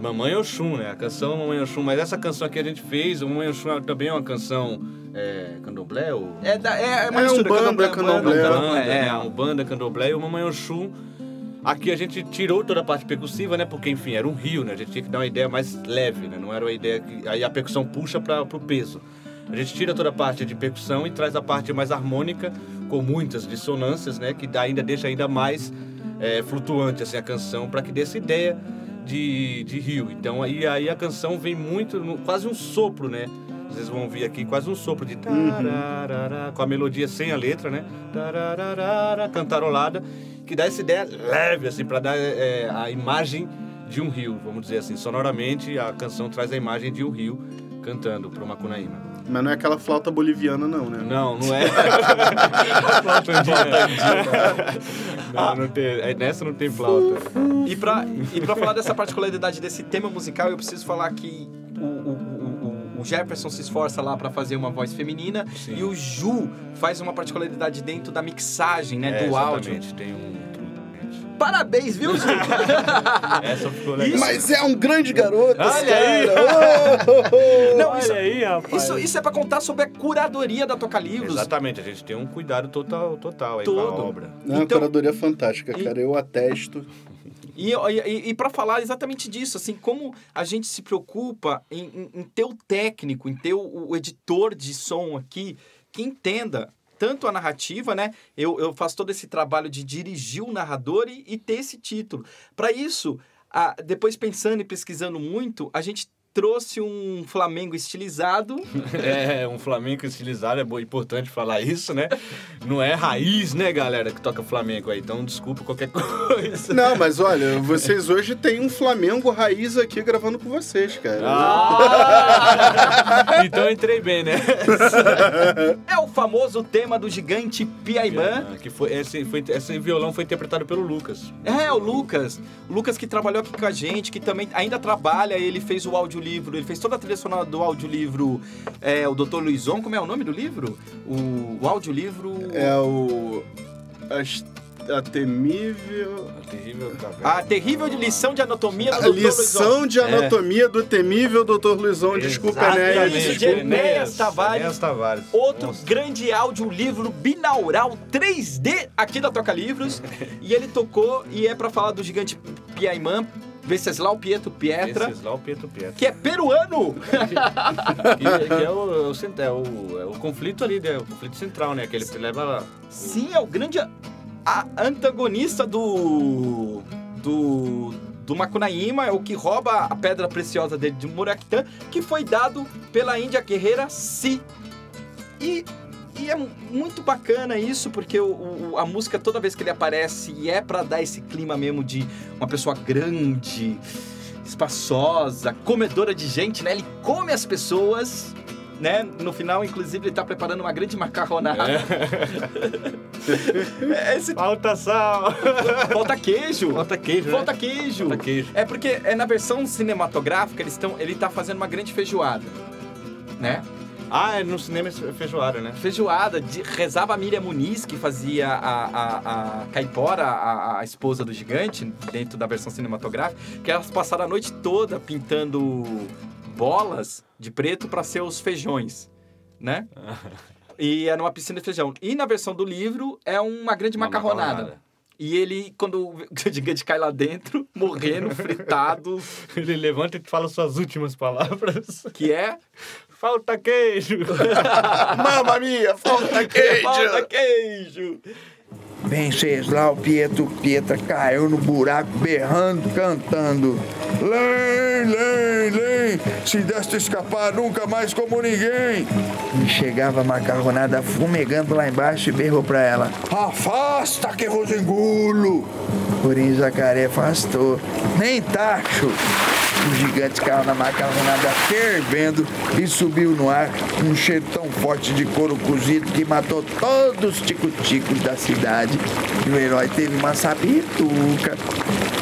Mamãe Oxum, né? A canção Mamãe Oxum. Mas essa canção aqui a gente fez, o Mamãe Oxum também é uma canção é, candomblé? Ou... É, da, é, é uma É mistura, Umbanda, candomblé, candomblé. Umbanda, Banda, é, né? Um banda, candomblé e o Mamãe Oxum. Aqui a gente tirou toda a parte percussiva, né? Porque, enfim, era um rio, né? A gente tinha que dar uma ideia mais leve, né? Não era uma ideia que... Aí a percussão puxa para pro peso. A gente tira toda a parte de percussão e traz a parte mais harmônica, com muitas dissonâncias, né? Que ainda deixa ainda mais é, flutuante, assim, a canção, para que dê essa ideia de, de rio. Então, aí, aí a canção vem muito... quase um sopro, né? Vocês vão ouvir aqui quase um sopro de tararara, com a melodia sem a letra, né? Tararara, cantarolada, que dá essa ideia leve, assim, para dar é, a imagem de um rio, vamos dizer assim. Sonoramente, a canção traz a imagem de um rio cantando pro Macunaíma. Mas não é aquela flauta boliviana, não, né? Não, não é. flauta não, não tem. é, Nessa não tem flauta. E pra, e pra falar dessa particularidade desse tema musical, eu preciso falar que o, o, o, o- Jefferson se esforça lá pra fazer uma voz feminina Sim. e o Ju faz uma particularidade dentro da mixagem, né, É, do áudio. exatamente, tem um. Parabéns, viu, Ju? Essa ficou legal. Mas é um grande garoto, Olha aí. Oh, oh, oh. Não, isso, Olha aí, rapaz. isso, isso é pra contar sobre a curadoria da Toca Livros. Exatamente, a gente tem um cuidado total, total aí com Todo. a obra. Não, Então- curadoria é fantástica, cara. Eu atesto. E, e, e para falar exatamente disso, assim, como a gente se preocupa em, em- em ter o técnico, em ter o, o editor de som aqui que entenda tanto a narrativa, né? Eu, eu faço todo esse trabalho de dirigir o narrador e, e ter esse título. Para isso, a- depois pensando e pesquisando muito, a gente trouxe um Flamengo estilizado. É, um flamenco estilizado, é importante falar isso, né? Não é raiz, né, galera, que toca flamenco aí. Então, desculpa qualquer coisa. Não, mas olha, vocês hoje têm um Flamengo raiz aqui gravando com vocês, cara. Ah! então eu entrei bem, né? É o famoso tema do gigante Piaimã. Que foi, esse, foi, esse violão foi interpretado pelo Lucas. É, o Lucas. O Lucas que trabalhou aqui com a gente, que também ainda trabalha, ele fez o audiolivro, ele fez toda a trilha sonora do audiolivro, é, o Dr. Luizon, como é o nome do livro? O, o audiolivro... É o. as- a temível. A terrível caverna. A terrível de lição de anatomia do A Dr. Luizon. lição de anatomia do temível Dr. Luizão. Desculpa, Exatamente. né? Isso, de Enéas Tavares. Enéas Tavares. Outro Nossa. grande audiolivro binaural 3D aqui da Toca Livros. e ele tocou, e é pra falar do gigante Piaimã, Venceslau Pietro Pietra, o Pietro Pietro. que é peruano. Que, que é, o, é o, é o conflito ali, né? O conflito central, né? Que ele leva... Sim, é o grande a- a- antagonista do. do. do Macunaíma, é o que rouba a pedra preciosa dele de Muraktan, que foi dado pela Índia guerreira Si. E e é mu- muito bacana isso, porque o, o- a música, toda vez que ele aparece, e é pra dar esse clima mesmo de uma pessoa grande, espaçosa, comedora de gente, né? Ele come as pessoas, né? No final, inclusive, ele tá preparando uma grande macarronada. É, esse... Falta sal! Falta queijo. Falta queijo, né? Falta queijo. Falta queijo. É porque é na versão cinematográfica eles estão, ele tá fazendo uma grande feijoada, né? Ah, é no cinema é feijoada, né? Feijoada, de, rezava a Miriam Muniz, que fazia a, a, a Caipora, a, a esposa do gigante, dentro da versão cinematográfica, que elas passaram a noite toda pintando bolas de preto para ser os feijões, né? E é numa piscina de feijão. E na versão do livro é uma grande Uma macarronada. macarronada. E ele, quando o gigante cai lá dentro, morrendo, fritado, Ele levanta e fala suas últimas palavras. que é... Falta queijo! Mamma mia, falta queijo! Falta queijo! Venceslau Pietro Pietra caiu no buraco berrando, cantando. Lém, lém, lém, se desta escapar nunca mais como ninguém. E chegava a macarronada fumegando lá embaixo e berrou pra ela. Afasta que vos engulo. Porém Jacaré afastou. Nem tacho. O gigante caiu na macarronada fervendo e subiu no ar um cheiro tão forte de couro cozido que matou todos os tico-ticos da cidade. E o herói teve uma sabituca.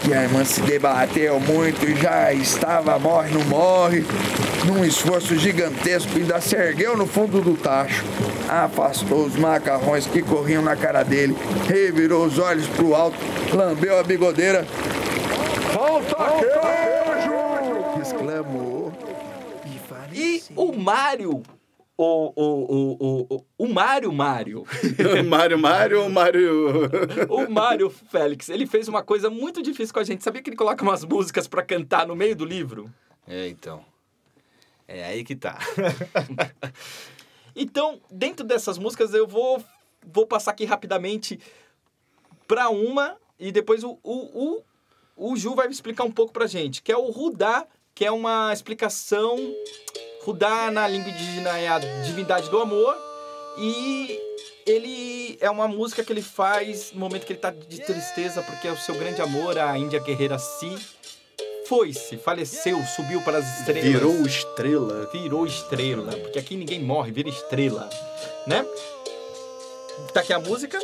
E a irmã se debateu muito e já estava morre, não morre. Num esforço gigantesco, ainda se ergueu no fundo do tacho. Afastou os macarrões que corriam na cara dele, revirou os olhos pro alto, lambeu a bigodeira. Falta queijo! Exclamou. E o Mário, o, o, o, o, o, Mário Mário, Mário, Mário, Mário. o Mário Félix, ele fez uma coisa muito difícil com a gente. Sabia que ele coloca umas músicas pra cantar no meio do livro? É, então. É aí que tá. Então, dentro dessas músicas, eu vou, vou passar aqui rapidamente pra uma e depois o, o, o, o Ju vai explicar um pouco pra gente, que é o Rudá, que é uma explicação. Rudá na língua indígena é a divindade do amor e ele é uma música que ele faz no momento que ele tá de tristeza porque o seu grande amor, a Índia guerreira Si, foi-se, faleceu, subiu para as estrelas Virou estrela. virou estrela, porque aqui ninguém morre, vira estrela, né? Tá aqui a música.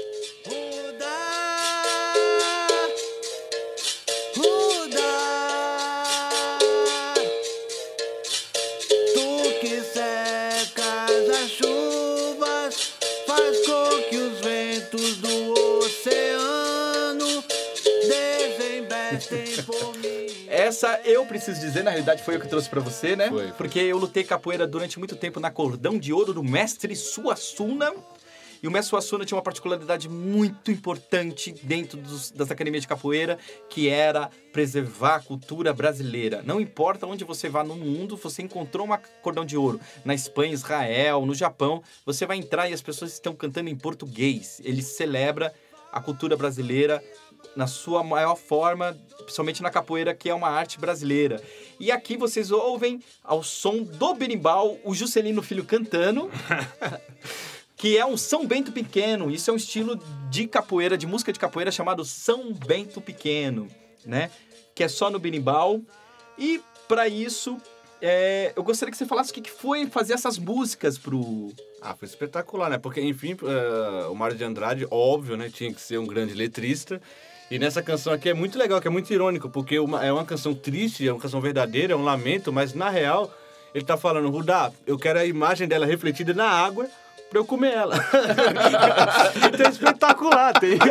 Essa eu preciso dizer, na realidade foi eu que trouxe pra você, né? Foi, foi. Porque eu lutei capoeira durante muito tempo na Cordão de Ouro do mestre Suassuna. E o mestre Suassuna tinha uma particularidade muito importante dentro dos- das academias de capoeira, que era preservar a cultura brasileira. Não importa onde você vá no mundo, você encontrou uma cordão de ouro. Na Espanha, Israel, no Japão, você vai entrar e as pessoas estão cantando em português. Ele celebra a cultura brasileira na sua maior forma, principalmente na capoeira, que é uma arte brasileira. E aqui vocês ouvem ao som do berimbau o Juscelino Filho cantando, que é um São Bento Pequeno. Isso é um estilo de capoeira, de música de capoeira chamado São Bento Pequeno, né? Que é só no berimbau. E para isso, é, eu gostaria que você falasse o que que foi fazer essas músicas pro Ah, foi espetacular, né? Porque, enfim, eh, o Mário de Andrade, óbvio, né? Tinha que ser um grande letrista. E nessa canção aqui é muito legal, que é muito irônico, porque uma- é uma canção triste, é uma canção verdadeira, é um lamento, mas na real, ele tá falando, Rudá, eu quero a imagem dela refletida na água pra eu comer ela. então é espetacular, tem.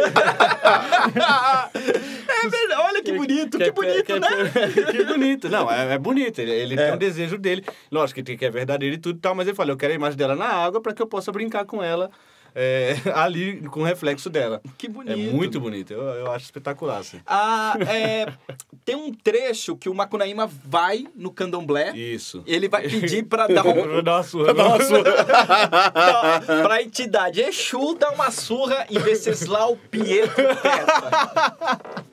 É verdade, olha que bonito, que, é- bonito, que é- né? que bonito. Não, é, é bonito. Ele, ele tem um desejo dele. Lógico que, que é verdadeiro e tudo e tal, mas ele fala: eu quero a imagem dela na água pra que eu possa brincar com ela é, ali, com o reflexo dela. Que bonito. É muito bonito. Eu, eu acho espetacular, assim. Ah, é, tem um trecho que o Macunaíma vai no candomblé. Isso. Ele vai pedir pra dar um, dar uma surra. Dar uma pra, pra entidade Exu dar uma surra em Venceslau Pietro Petra.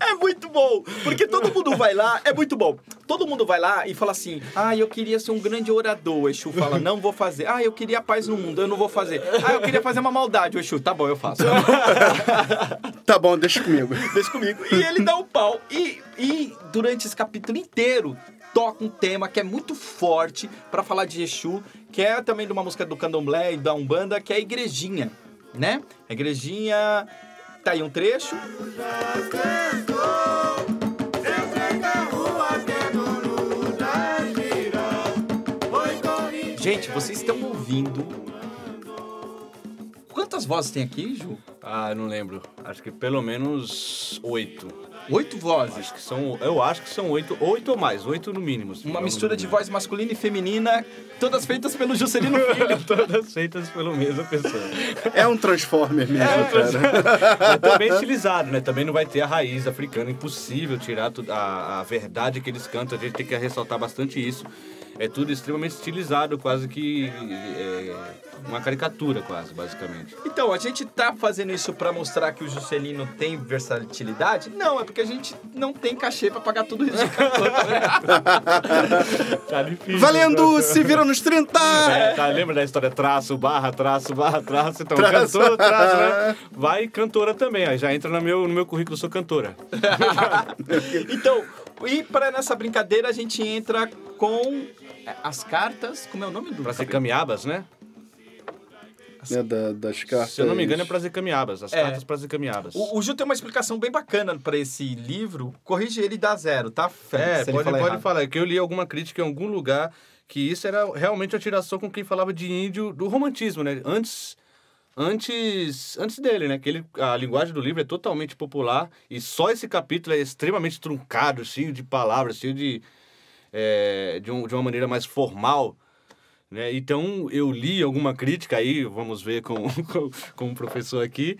É muito bom, porque todo mundo vai lá, é muito bom. Todo mundo vai lá e fala assim: "Ah, eu queria ser um grande orador". O Exu fala: "Não vou fazer". "Ah, eu queria paz no mundo". Eu não vou fazer. "Ah, eu queria fazer uma maldade". O Exu: "Tá bom, eu faço". Tá bom, deixa comigo. Deixa comigo. E ele dá o pau. E, e durante esse capítulo inteiro toca um tema que é muito forte pra falar de Exu, que é também de uma música do Candomblé e da Umbanda, que é a Igrejinha, né? A Igrejinha tá aí um trecho. Gente, vocês estão ouvindo. Quantas vozes tem aqui, Ju? Ah, não lembro. Acho que pelo menos oito. Oito vozes. Acho que são. Eu acho que são oito, oito ou mais, oito no mínimo. Uma mistura de voz masculina e feminina, todas feitas pelo Juscelino Filho. Todas feitas pela mesma pessoa. É um Transformer mesmo, cara. Mas também estilizado, né? Também não vai ter a raiz africana. Impossível tirar a, a verdade que eles cantam. A gente tem que ressaltar bastante isso. É tudo extremamente estilizado, quase que é, uma caricatura, quase, basicamente. Então, a gente tá fazendo isso pra mostrar que o Juscelino tem versatilidade? Não, é porque a gente não tem cachê pra pagar tudo isso tá? Tá difícil. Valendo, se vira nos 30! É, tá, lembra da história traço, barra, traço, barra, traço? Então, Traço. cantora, traço, né? Vai cantora também, aí já entra no meu, no meu currículo, sou cantora. Então, e para nessa brincadeira a gente entra com é, as cartas. Como é o nome do Pra ser camiabas, né? É da- das cartas. Se eu não me engano, é pra ser camiabas. As É. cartas pra ser camiabas. O, o Ju tem uma explicação bem bacana pra esse livro. Corrige ele e dá zero, tá? Félix, É, ele pode, falar pode errado. falar. É que eu li alguma crítica em algum lugar que isso era realmente a tiração com quem falava de índio do romantismo, né? Antes, antes, antes dele, né? Que ele, a linguagem do livro é totalmente popular e só esse capítulo é extremamente truncado, cheio de palavras, cheio de, é, de, um- de uma maneira mais formal. Né? Então, eu li alguma crítica aí, vamos ver com, com, com o professor aqui,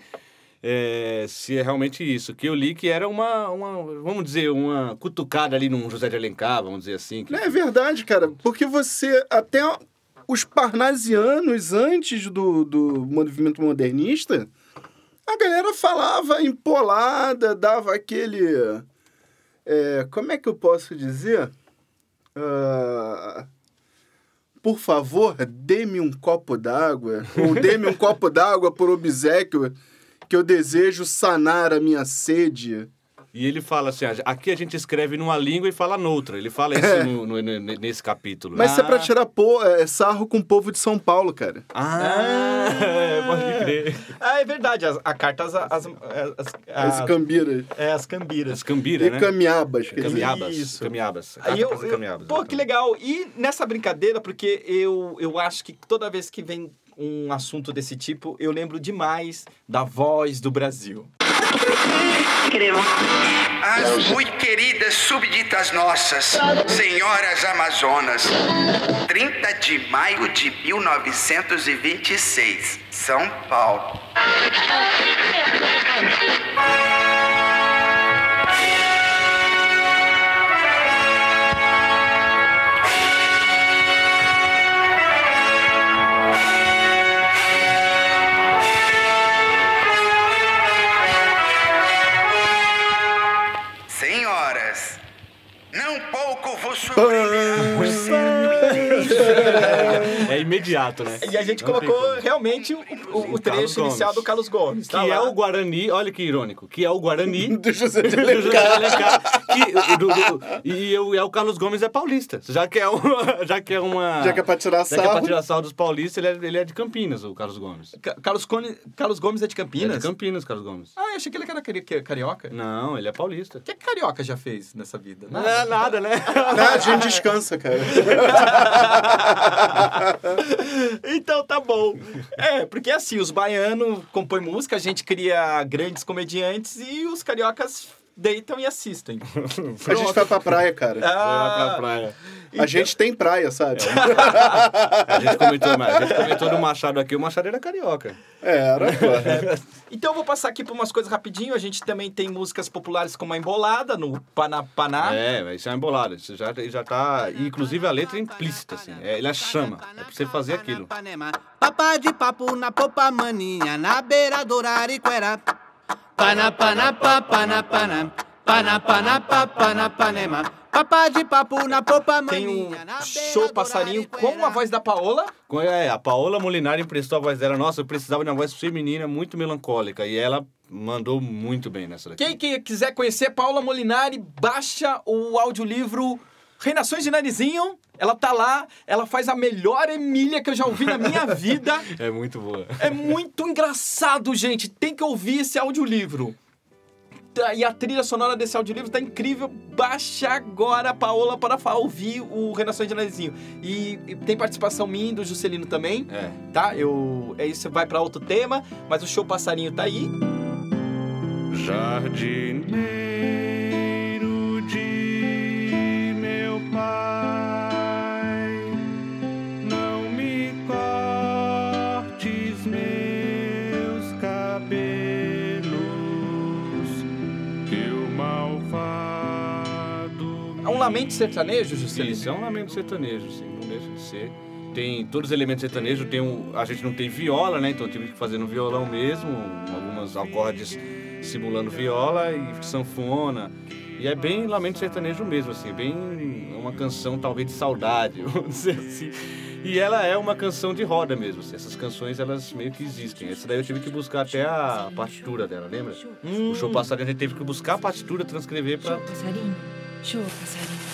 é, se é realmente isso. Que eu li que era uma, uma, vamos dizer, uma cutucada ali num José de Alencar, vamos dizer assim. que- é verdade, cara. Porque você, até os parnasianos, antes do, do movimento modernista, a galera falava empolada, dava aquele. é, como é que eu posso dizer? Ah, por favor, dê-me um copo d'água. Ou dê-me um copo d'água por obsequio, que eu desejo sanar a minha sede. E ele fala assim, ah, aqui a gente escreve numa língua e fala noutra. Ele fala isso no- no- no- nesse capítulo. Mas isso é pra Ah. tirar po- é, sarro com o povo de São Paulo, cara. Ah, é, pode crer. Ah, é verdade. As, a carta, as, as, as, As as, cambiras. é, as cambiras. As cambiras, E né? camiabas. que eles- Camiabas. Isso. Camiabas. Aí eu, eu- camiabas, pô, que legal. E nessa brincadeira, porque eu, eu acho que toda vez que vem um assunto desse tipo, eu lembro demais da voz do Brasil. As muito queridas súbditas nossas, senhoras amazonas, 30 de maio de 1926, São Paulo. ¡Pum! Imediato, né? E a gente Não colocou realmente o, o- o O trecho Carlos inicial Gomes. do Carlos Gomes. Que tá é lá. o Guarani, olha que irônico, que é o Guarani Do José de do José de Alencar. Que- do- do- e, eu- e é o Carlos Gomes é paulista. Já que é uma. Já que é, uma, Já que é pra tirar já que é pra tirar sarro dos paulistas, ele é, ele é de Campinas, o Carlos Gomes. Ca- Carlos, Cone- Carlos Gomes é de Ele é Campinas? de Campinas, Carlos Gomes. Ah, eu achei que ele era cari- que- carioca. O Não, ele é paulista. que, que carioca já fez nessa vida? Não é nada, né? Não, a gente descansa, cara. Então tá bom. É, porque assim, os baianos compõem música, a gente cria grandes comediantes e os cariocas deitam e assistem. A gente vai pra praia, cara. Vai pra Ah, praia. A gente tem praia, sabe? A gente comentou, a gente comentou do Machado aqui, o Machado era carioca. É, era, pô. então eu vou passar aqui por umas coisas rapidinho. A gente também tem músicas populares como a Embolada, no Paná Paná. É, isso é uma embolada. Isso já, já tá. e, Inclusive a letra é implícita, assim. É, ele a chama. É pra você fazer aquilo. Papá de papo na popa maninha, na beira do Arariquera. Papá de papo na popa, Tem maninha. na show beira passarinho com a voz da Paola. Com- É, a Paola Molinari emprestou a voz dela. Nossa, eu precisava de uma voz feminina muito melancólica. E ela mandou muito bem nessa daqui. Quem que quiser conhecer Paola Molinari, baixa o audiolivro Reinações de Narizinho. Ela tá lá, ela faz a melhor Emília que eu já ouvi na minha vida. É muito boa. É muito engraçado, gente. Tem que ouvir esse audiolivro. Tá, E a trilha sonora desse audiolivro tá incrível. Baixa agora, Paola, para ouvir o Renações de Narizinho. E, e tem participação minha e do Juscelino também, É. tá? Eu, é isso, vai para outro tema, mas o show Passarinho tá aí. Jardineiro malvado. É um lamento sertanejo, Juscelino? Isso, é um lamento sertanejo, sim, não deixa de ser. Tem todos os elementos sertanejos, tem um, a gente não tem viola, né? Então eu tive que fazer no violão mesmo, algumas acordes simulando viola e sanfona. E é bem lamento sertanejo mesmo, assim, bem uma canção talvez de saudade, vamos dizer assim. E ela é uma canção de roda mesmo, assim. essas canções elas meio que existem. Essa daí eu tive que buscar até a partitura dela, lembra? O show passado a gente teve que buscar a partitura, transcrever pra... Passarinho, show, passarinho.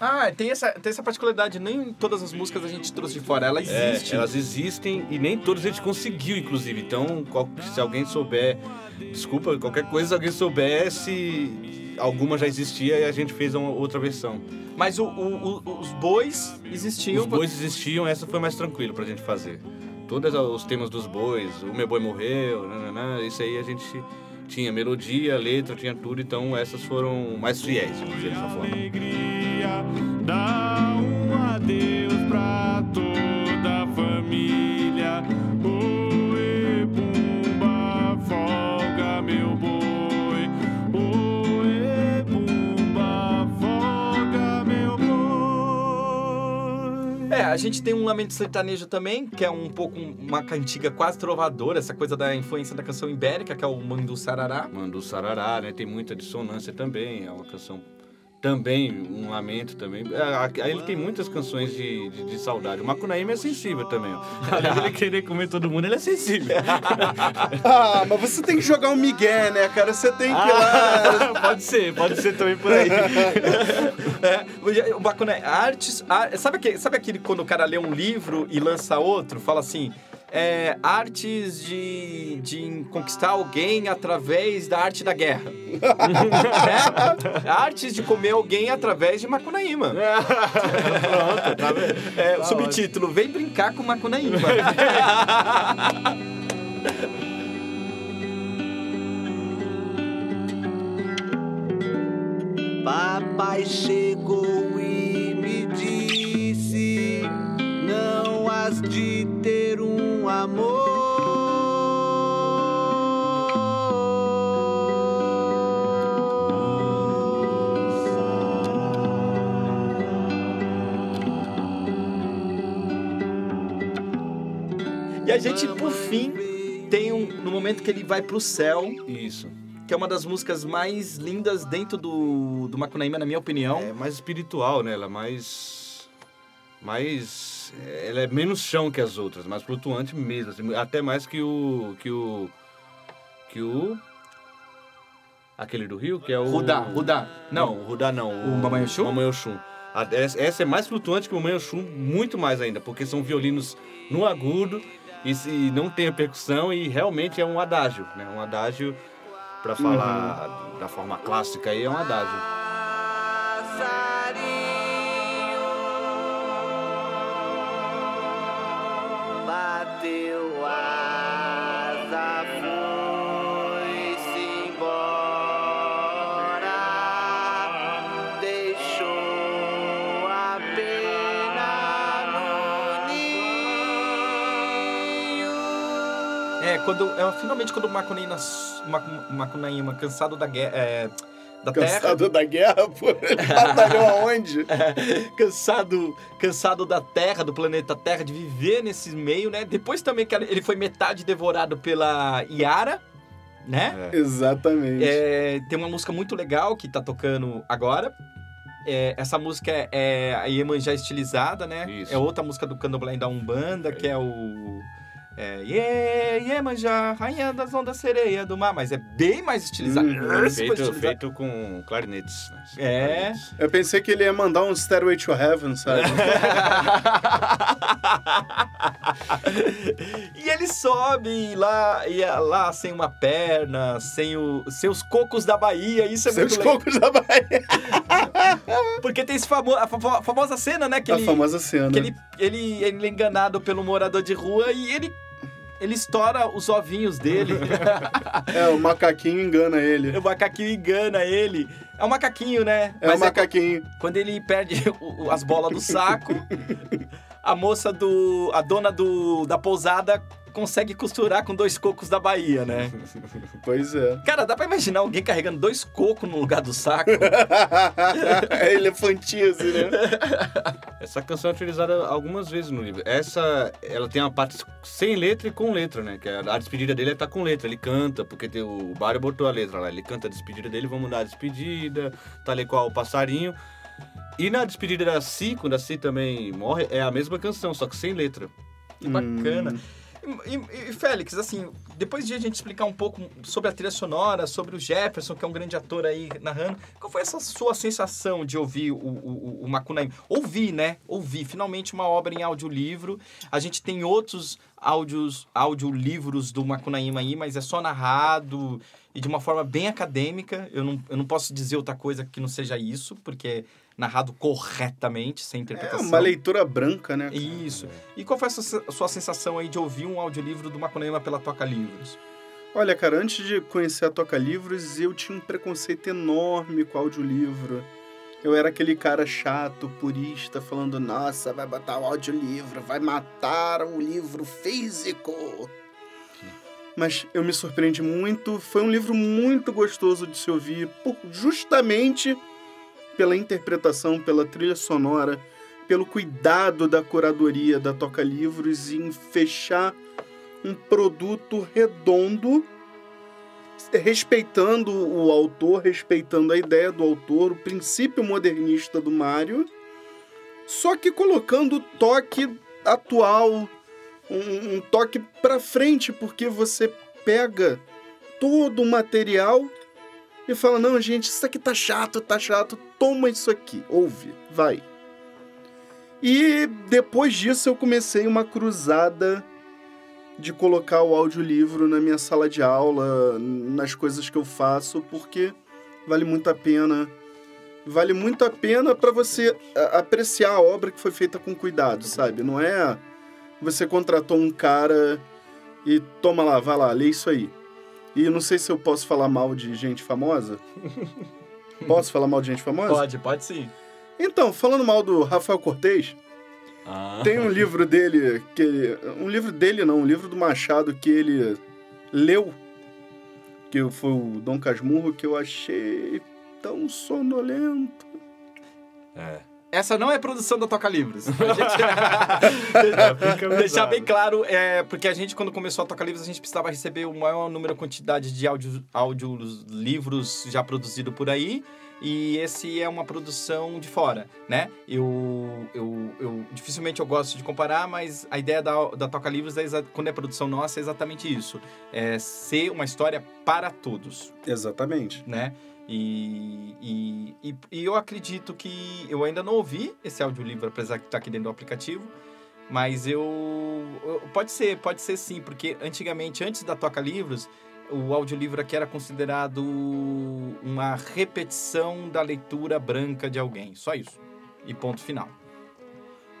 Ah, tem essa, tem essa particularidade. Nem todas as músicas a gente trouxe de fora. Ela É, existe. elas existem e nem todas a gente conseguiu, inclusive. Então, qual- se alguém souber, desculpa, qualquer coisa, se alguém souber se alguma já existia e a gente fez uma outra versão. Mas o- o- o- os bois existiam. Os bois existiam, essa foi mais tranquilo pra gente fazer. Todos os temas dos bois, o meu boi morreu, nananã, isso aí a gente tinha melodia, letra, tinha tudo, então essas foram mais fiéis, vamos dizer dessa forma. Dá um adeus pra toda a gente tem um lamento sertanejo também, que é um pouco uma cantiga quase trovadora, essa coisa da influência da canção ibérica, que é o Mandu Sarará. Mandu Sarará, né? Tem muita dissonância também, é uma canção também, um lamento também. É, Aí ele tem muitas canções de, de, de saudade. O Macunaíma é sensível também. Além de ele querer comer todo mundo, ele é sensível. Ah, mas você tem que jogar um migué, né, cara? Você tem que ir lá. pode ser, pode ser também por aí. É, o é artes. ar- sabe, aquele, sabe aquele quando o cara lê um livro e lança outro? Fala assim. É, artes de, de conquistar alguém através da arte da guerra. É, Artes de comer alguém através de Macunaíma. Pronto, tá vendo? É, o subtítulo: Vem brincar com Macunaíma. Papai chegou e me disse: Não has de ter um. E a gente, por fim, tem um. No momento que ele vai pro céu, Isso. que é uma das músicas mais lindas dentro do, do Macunaíma, na minha opinião. É mais espiritual, né? Ela é mais. Mais. Ela é menos chão que as outras, mais flutuante mesmo. assim, até mais que o. Que o. Que o. Aquele do Rio, que é o. Rudá, Rudá. Não, Não, o Rudá não. O Mamãe Oxum? Mamãe Oxum. Essa é mais flutuante que o Mamãe Oxum, muito mais ainda, porque são violinos no agudo e se não tem a percussão e realmente é um adágio, né? Um adágio, pra falar da forma clássica aí, é um adágio. Passarinho bateu asa, foi-se embora, deixou a pena no ninho. É, quando. É, finalmente quando o Macunaíma, Macu- Macunaíma cansado da guerra. É, da terra. Cansado da guerra, pô. Batalhou aonde? cansado, cansado da Terra, do planeta Terra, de viver nesse meio, né? Depois também que ele foi metade devorado pela Yara, né? Exatamente. É, tem uma música muito legal que tá tocando agora. É, essa música é, é a Iemanjá estilizada, né? Isso. É outra música do Candomblé da Umbanda, que é o... É, Ie- Iemanjá, rainha das ondas sereia do mar. Mas é bem mais estilizado. Foi Feito, estilizado. feito com clarinetes. né? É. Clarinetes. Eu pensei que ele ia mandar um Stairway to Heaven, sabe? e ele sobe lá, e é lá sem uma perna, sem, os cocos da Bahia. Isso é Seus muito legal. cocos da Bahia. Porque tem esse famo a famo- famosa cena, né? Que A ele, famosa cena. que ele, ele, ele é enganado pelo morador de rua e ele, ele estoura os ovinhos dele. É, o macaquinho engana ele. o macaquinho engana ele. É um macaquinho, né? É Mas o macaquinho. quando ele perde as bolas do saco, a moça do. a dona do, da pousada consegue costurar com dois cocos da Bahia, né? Pois é. Cara, dá pra imaginar alguém carregando dois cocos no lugar do saco? é elefantise, né? Essa canção é utilizada algumas vezes no livro. Essa, ela tem uma parte sem letra e com letra, né? Que a, a despedida dele tá com letra. Ele canta, porque tem, o Mário botou a letra lá. Ele canta a despedida dele, vamos dar a despedida, tal e qual o passarinho. E na despedida da Si, quando a Si também morre, é a mesma canção, só que sem letra. Que bacana. E, e- e, Félix, assim, depois de a gente explicar um pouco sobre a trilha sonora, sobre o Jefferson, que é um grande ator aí narrando, qual foi essa sua sensação de ouvir o, o, o Macunaíma? Ouvir, né? Ouvir. Finalmente uma obra em audiolivro. A gente tem outros áudios, audiolivros do Macunaíma aí, mas é só narrado e de uma forma bem acadêmica. Eu não, eu não posso dizer outra coisa que não seja isso, porque narrado corretamente, sem É interpretação. uma leitura branca, né? Isso. E qual foi a sua, a sua sensação aí de ouvir um audiolivro do Macunaíma pela Toca Livros? Olha, cara, antes de conhecer a Toca Livros, eu tinha um preconceito enorme com audiolivro. Eu era aquele cara chato, purista, falando, nossa, vai botar o audiolivro, vai matar o livro físico. Mas eu me surpreendi muito, foi um livro muito gostoso de se ouvir, por, justamente pela interpretação, pela trilha sonora, pelo cuidado da curadoria da Toca Livros em fechar um produto redondo, respeitando o autor, respeitando a ideia do autor, o princípio modernista do Mário, só que colocando o toque atual, um, um toque pra frente, porque você pega todo o material e fala: não, gente, isso aqui tá chato, tá chato, toma isso aqui, ouve, vai. E depois disso eu comecei uma cruzada de colocar o audiolivro na minha sala de aula, nas coisas que eu faço, porque vale muito a pena. Vale muito a pena para você apreciar a obra que foi feita com cuidado, sabe? Não é você contratou um cara e toma lá, vai lá, lê isso aí. E não sei se eu posso falar mal de gente famosa. Posso falar mal de gente famosa? Pode, pode sim. Então, falando mal do Rafael Cortez, Ah. tem um livro dele que ele, um livro dele não, um livro do Machado que ele leu, que foi o Dom Casmurro que eu achei tão sonolento. Essa não é produção da Toca Livros. Gente... Deixar bem claro, é, porque a gente, quando começou a Toca Livros, a gente precisava receber o maior número, quantidade de áudio, audiolivros já produzido por aí. E esse é uma produção de fora, né? Eu, eu, eu dificilmente eu gosto de comparar, mas a ideia da, da Toca Livros, é quando é produção nossa, é exatamente isso. É ser uma história para todos Exatamente. né? E, e, e, e eu acredito que eu ainda não ouvi esse audiolivro, apesar de estar aqui dentro do aplicativo. Mas eu, eu- Pode ser, pode ser sim, porque antigamente, antes da Toca Livros, o audiolivro aqui era considerado uma repetição da leitura branca de alguém. Só isso. E ponto final.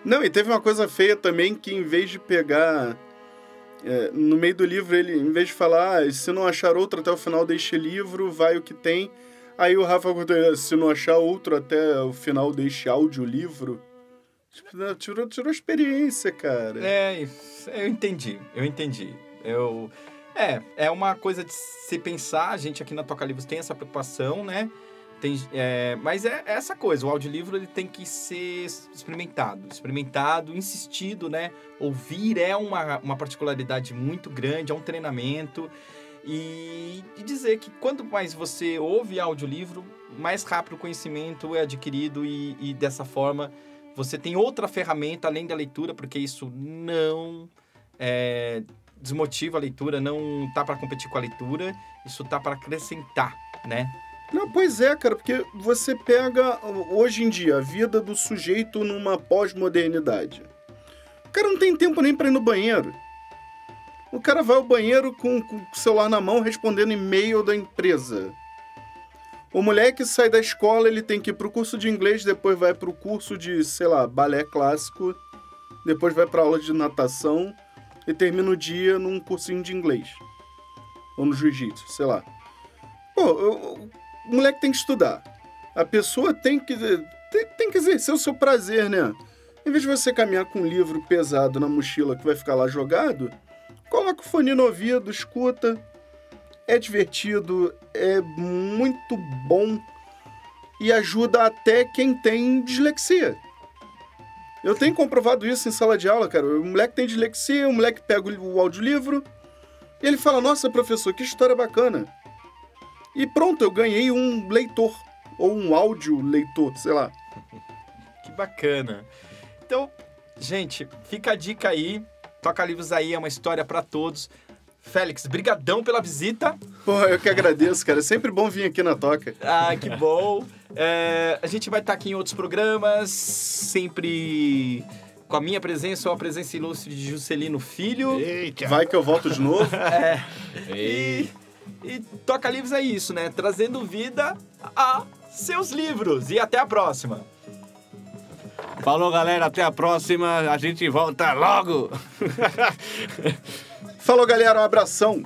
Não, e teve uma coisa feia também que em vez de pegar é, no meio do livro ele, em vez de falar, ah, se não achar outro até o final deste livro, vai o que tem. Aí o Rafa Cortez, se não achar outro até o final deste audiolivro, tipo, tirou, tirou experiência, cara. É, eu entendi, eu entendi. Eu, é, é uma coisa de se pensar, a gente aqui na Toca Livros tem essa preocupação, né? Tem, é, mas é, é essa coisa, o audiolivro ele tem que ser experimentado, experimentado, insistido, né? Ouvir é uma, uma particularidade muito grande, é um treinamento. E, e dizer que quanto mais você ouve audiolivro, mais rápido o conhecimento é adquirido e, e dessa forma você tem outra ferramenta além da leitura, porque isso não é, desmotiva a leitura, não tá para competir com a leitura, isso tá para acrescentar, né? Não, pois é, cara, porque você pega hoje em dia a vida do sujeito numa pós-modernidade. O cara não tem tempo nem pra ir no banheiro. O cara vai ao banheiro com, com o celular na mão respondendo e-mail da empresa. O moleque sai da escola, ele tem que ir pro curso de inglês, depois vai pro curso de, sei lá, balé clássico, depois vai pra aula de natação e termina o dia num cursinho de inglês. Ou no jiu-jitsu, sei lá. Pô, o moleque tem que estudar. A pessoa tem que, tem, tem que exercer o seu prazer, né? Em vez de você caminhar com um livro pesado na mochila que vai ficar lá jogado, coloca o fone no ouvido, escuta. É divertido, é muito bom e ajuda até quem tem dislexia. Eu tenho comprovado isso em sala de aula, cara. O moleque tem dislexia, o moleque pega o audiolivro e ele fala: Nossa, professor, que história bacana. E pronto, eu ganhei um leitor. Ou um áudio leitor, sei lá. Que bacana. Então, gente, fica a dica aí. Toca Livros aí é uma história para todos. Félix, brigadão pela visita. Pô, eu que agradeço, cara. É sempre bom vir aqui na toca. Ah, que bom. É, a gente vai estar aqui em outros programas, sempre com a minha presença ou a presença ilustre de Juscelino Filho. Eita! Vai que eu volto de novo. E, e Toca Livros é isso, né? Trazendo vida a seus livros. E até a próxima. Falou, galera. Até a próxima. A gente volta logo. Falou, galera. Um abração.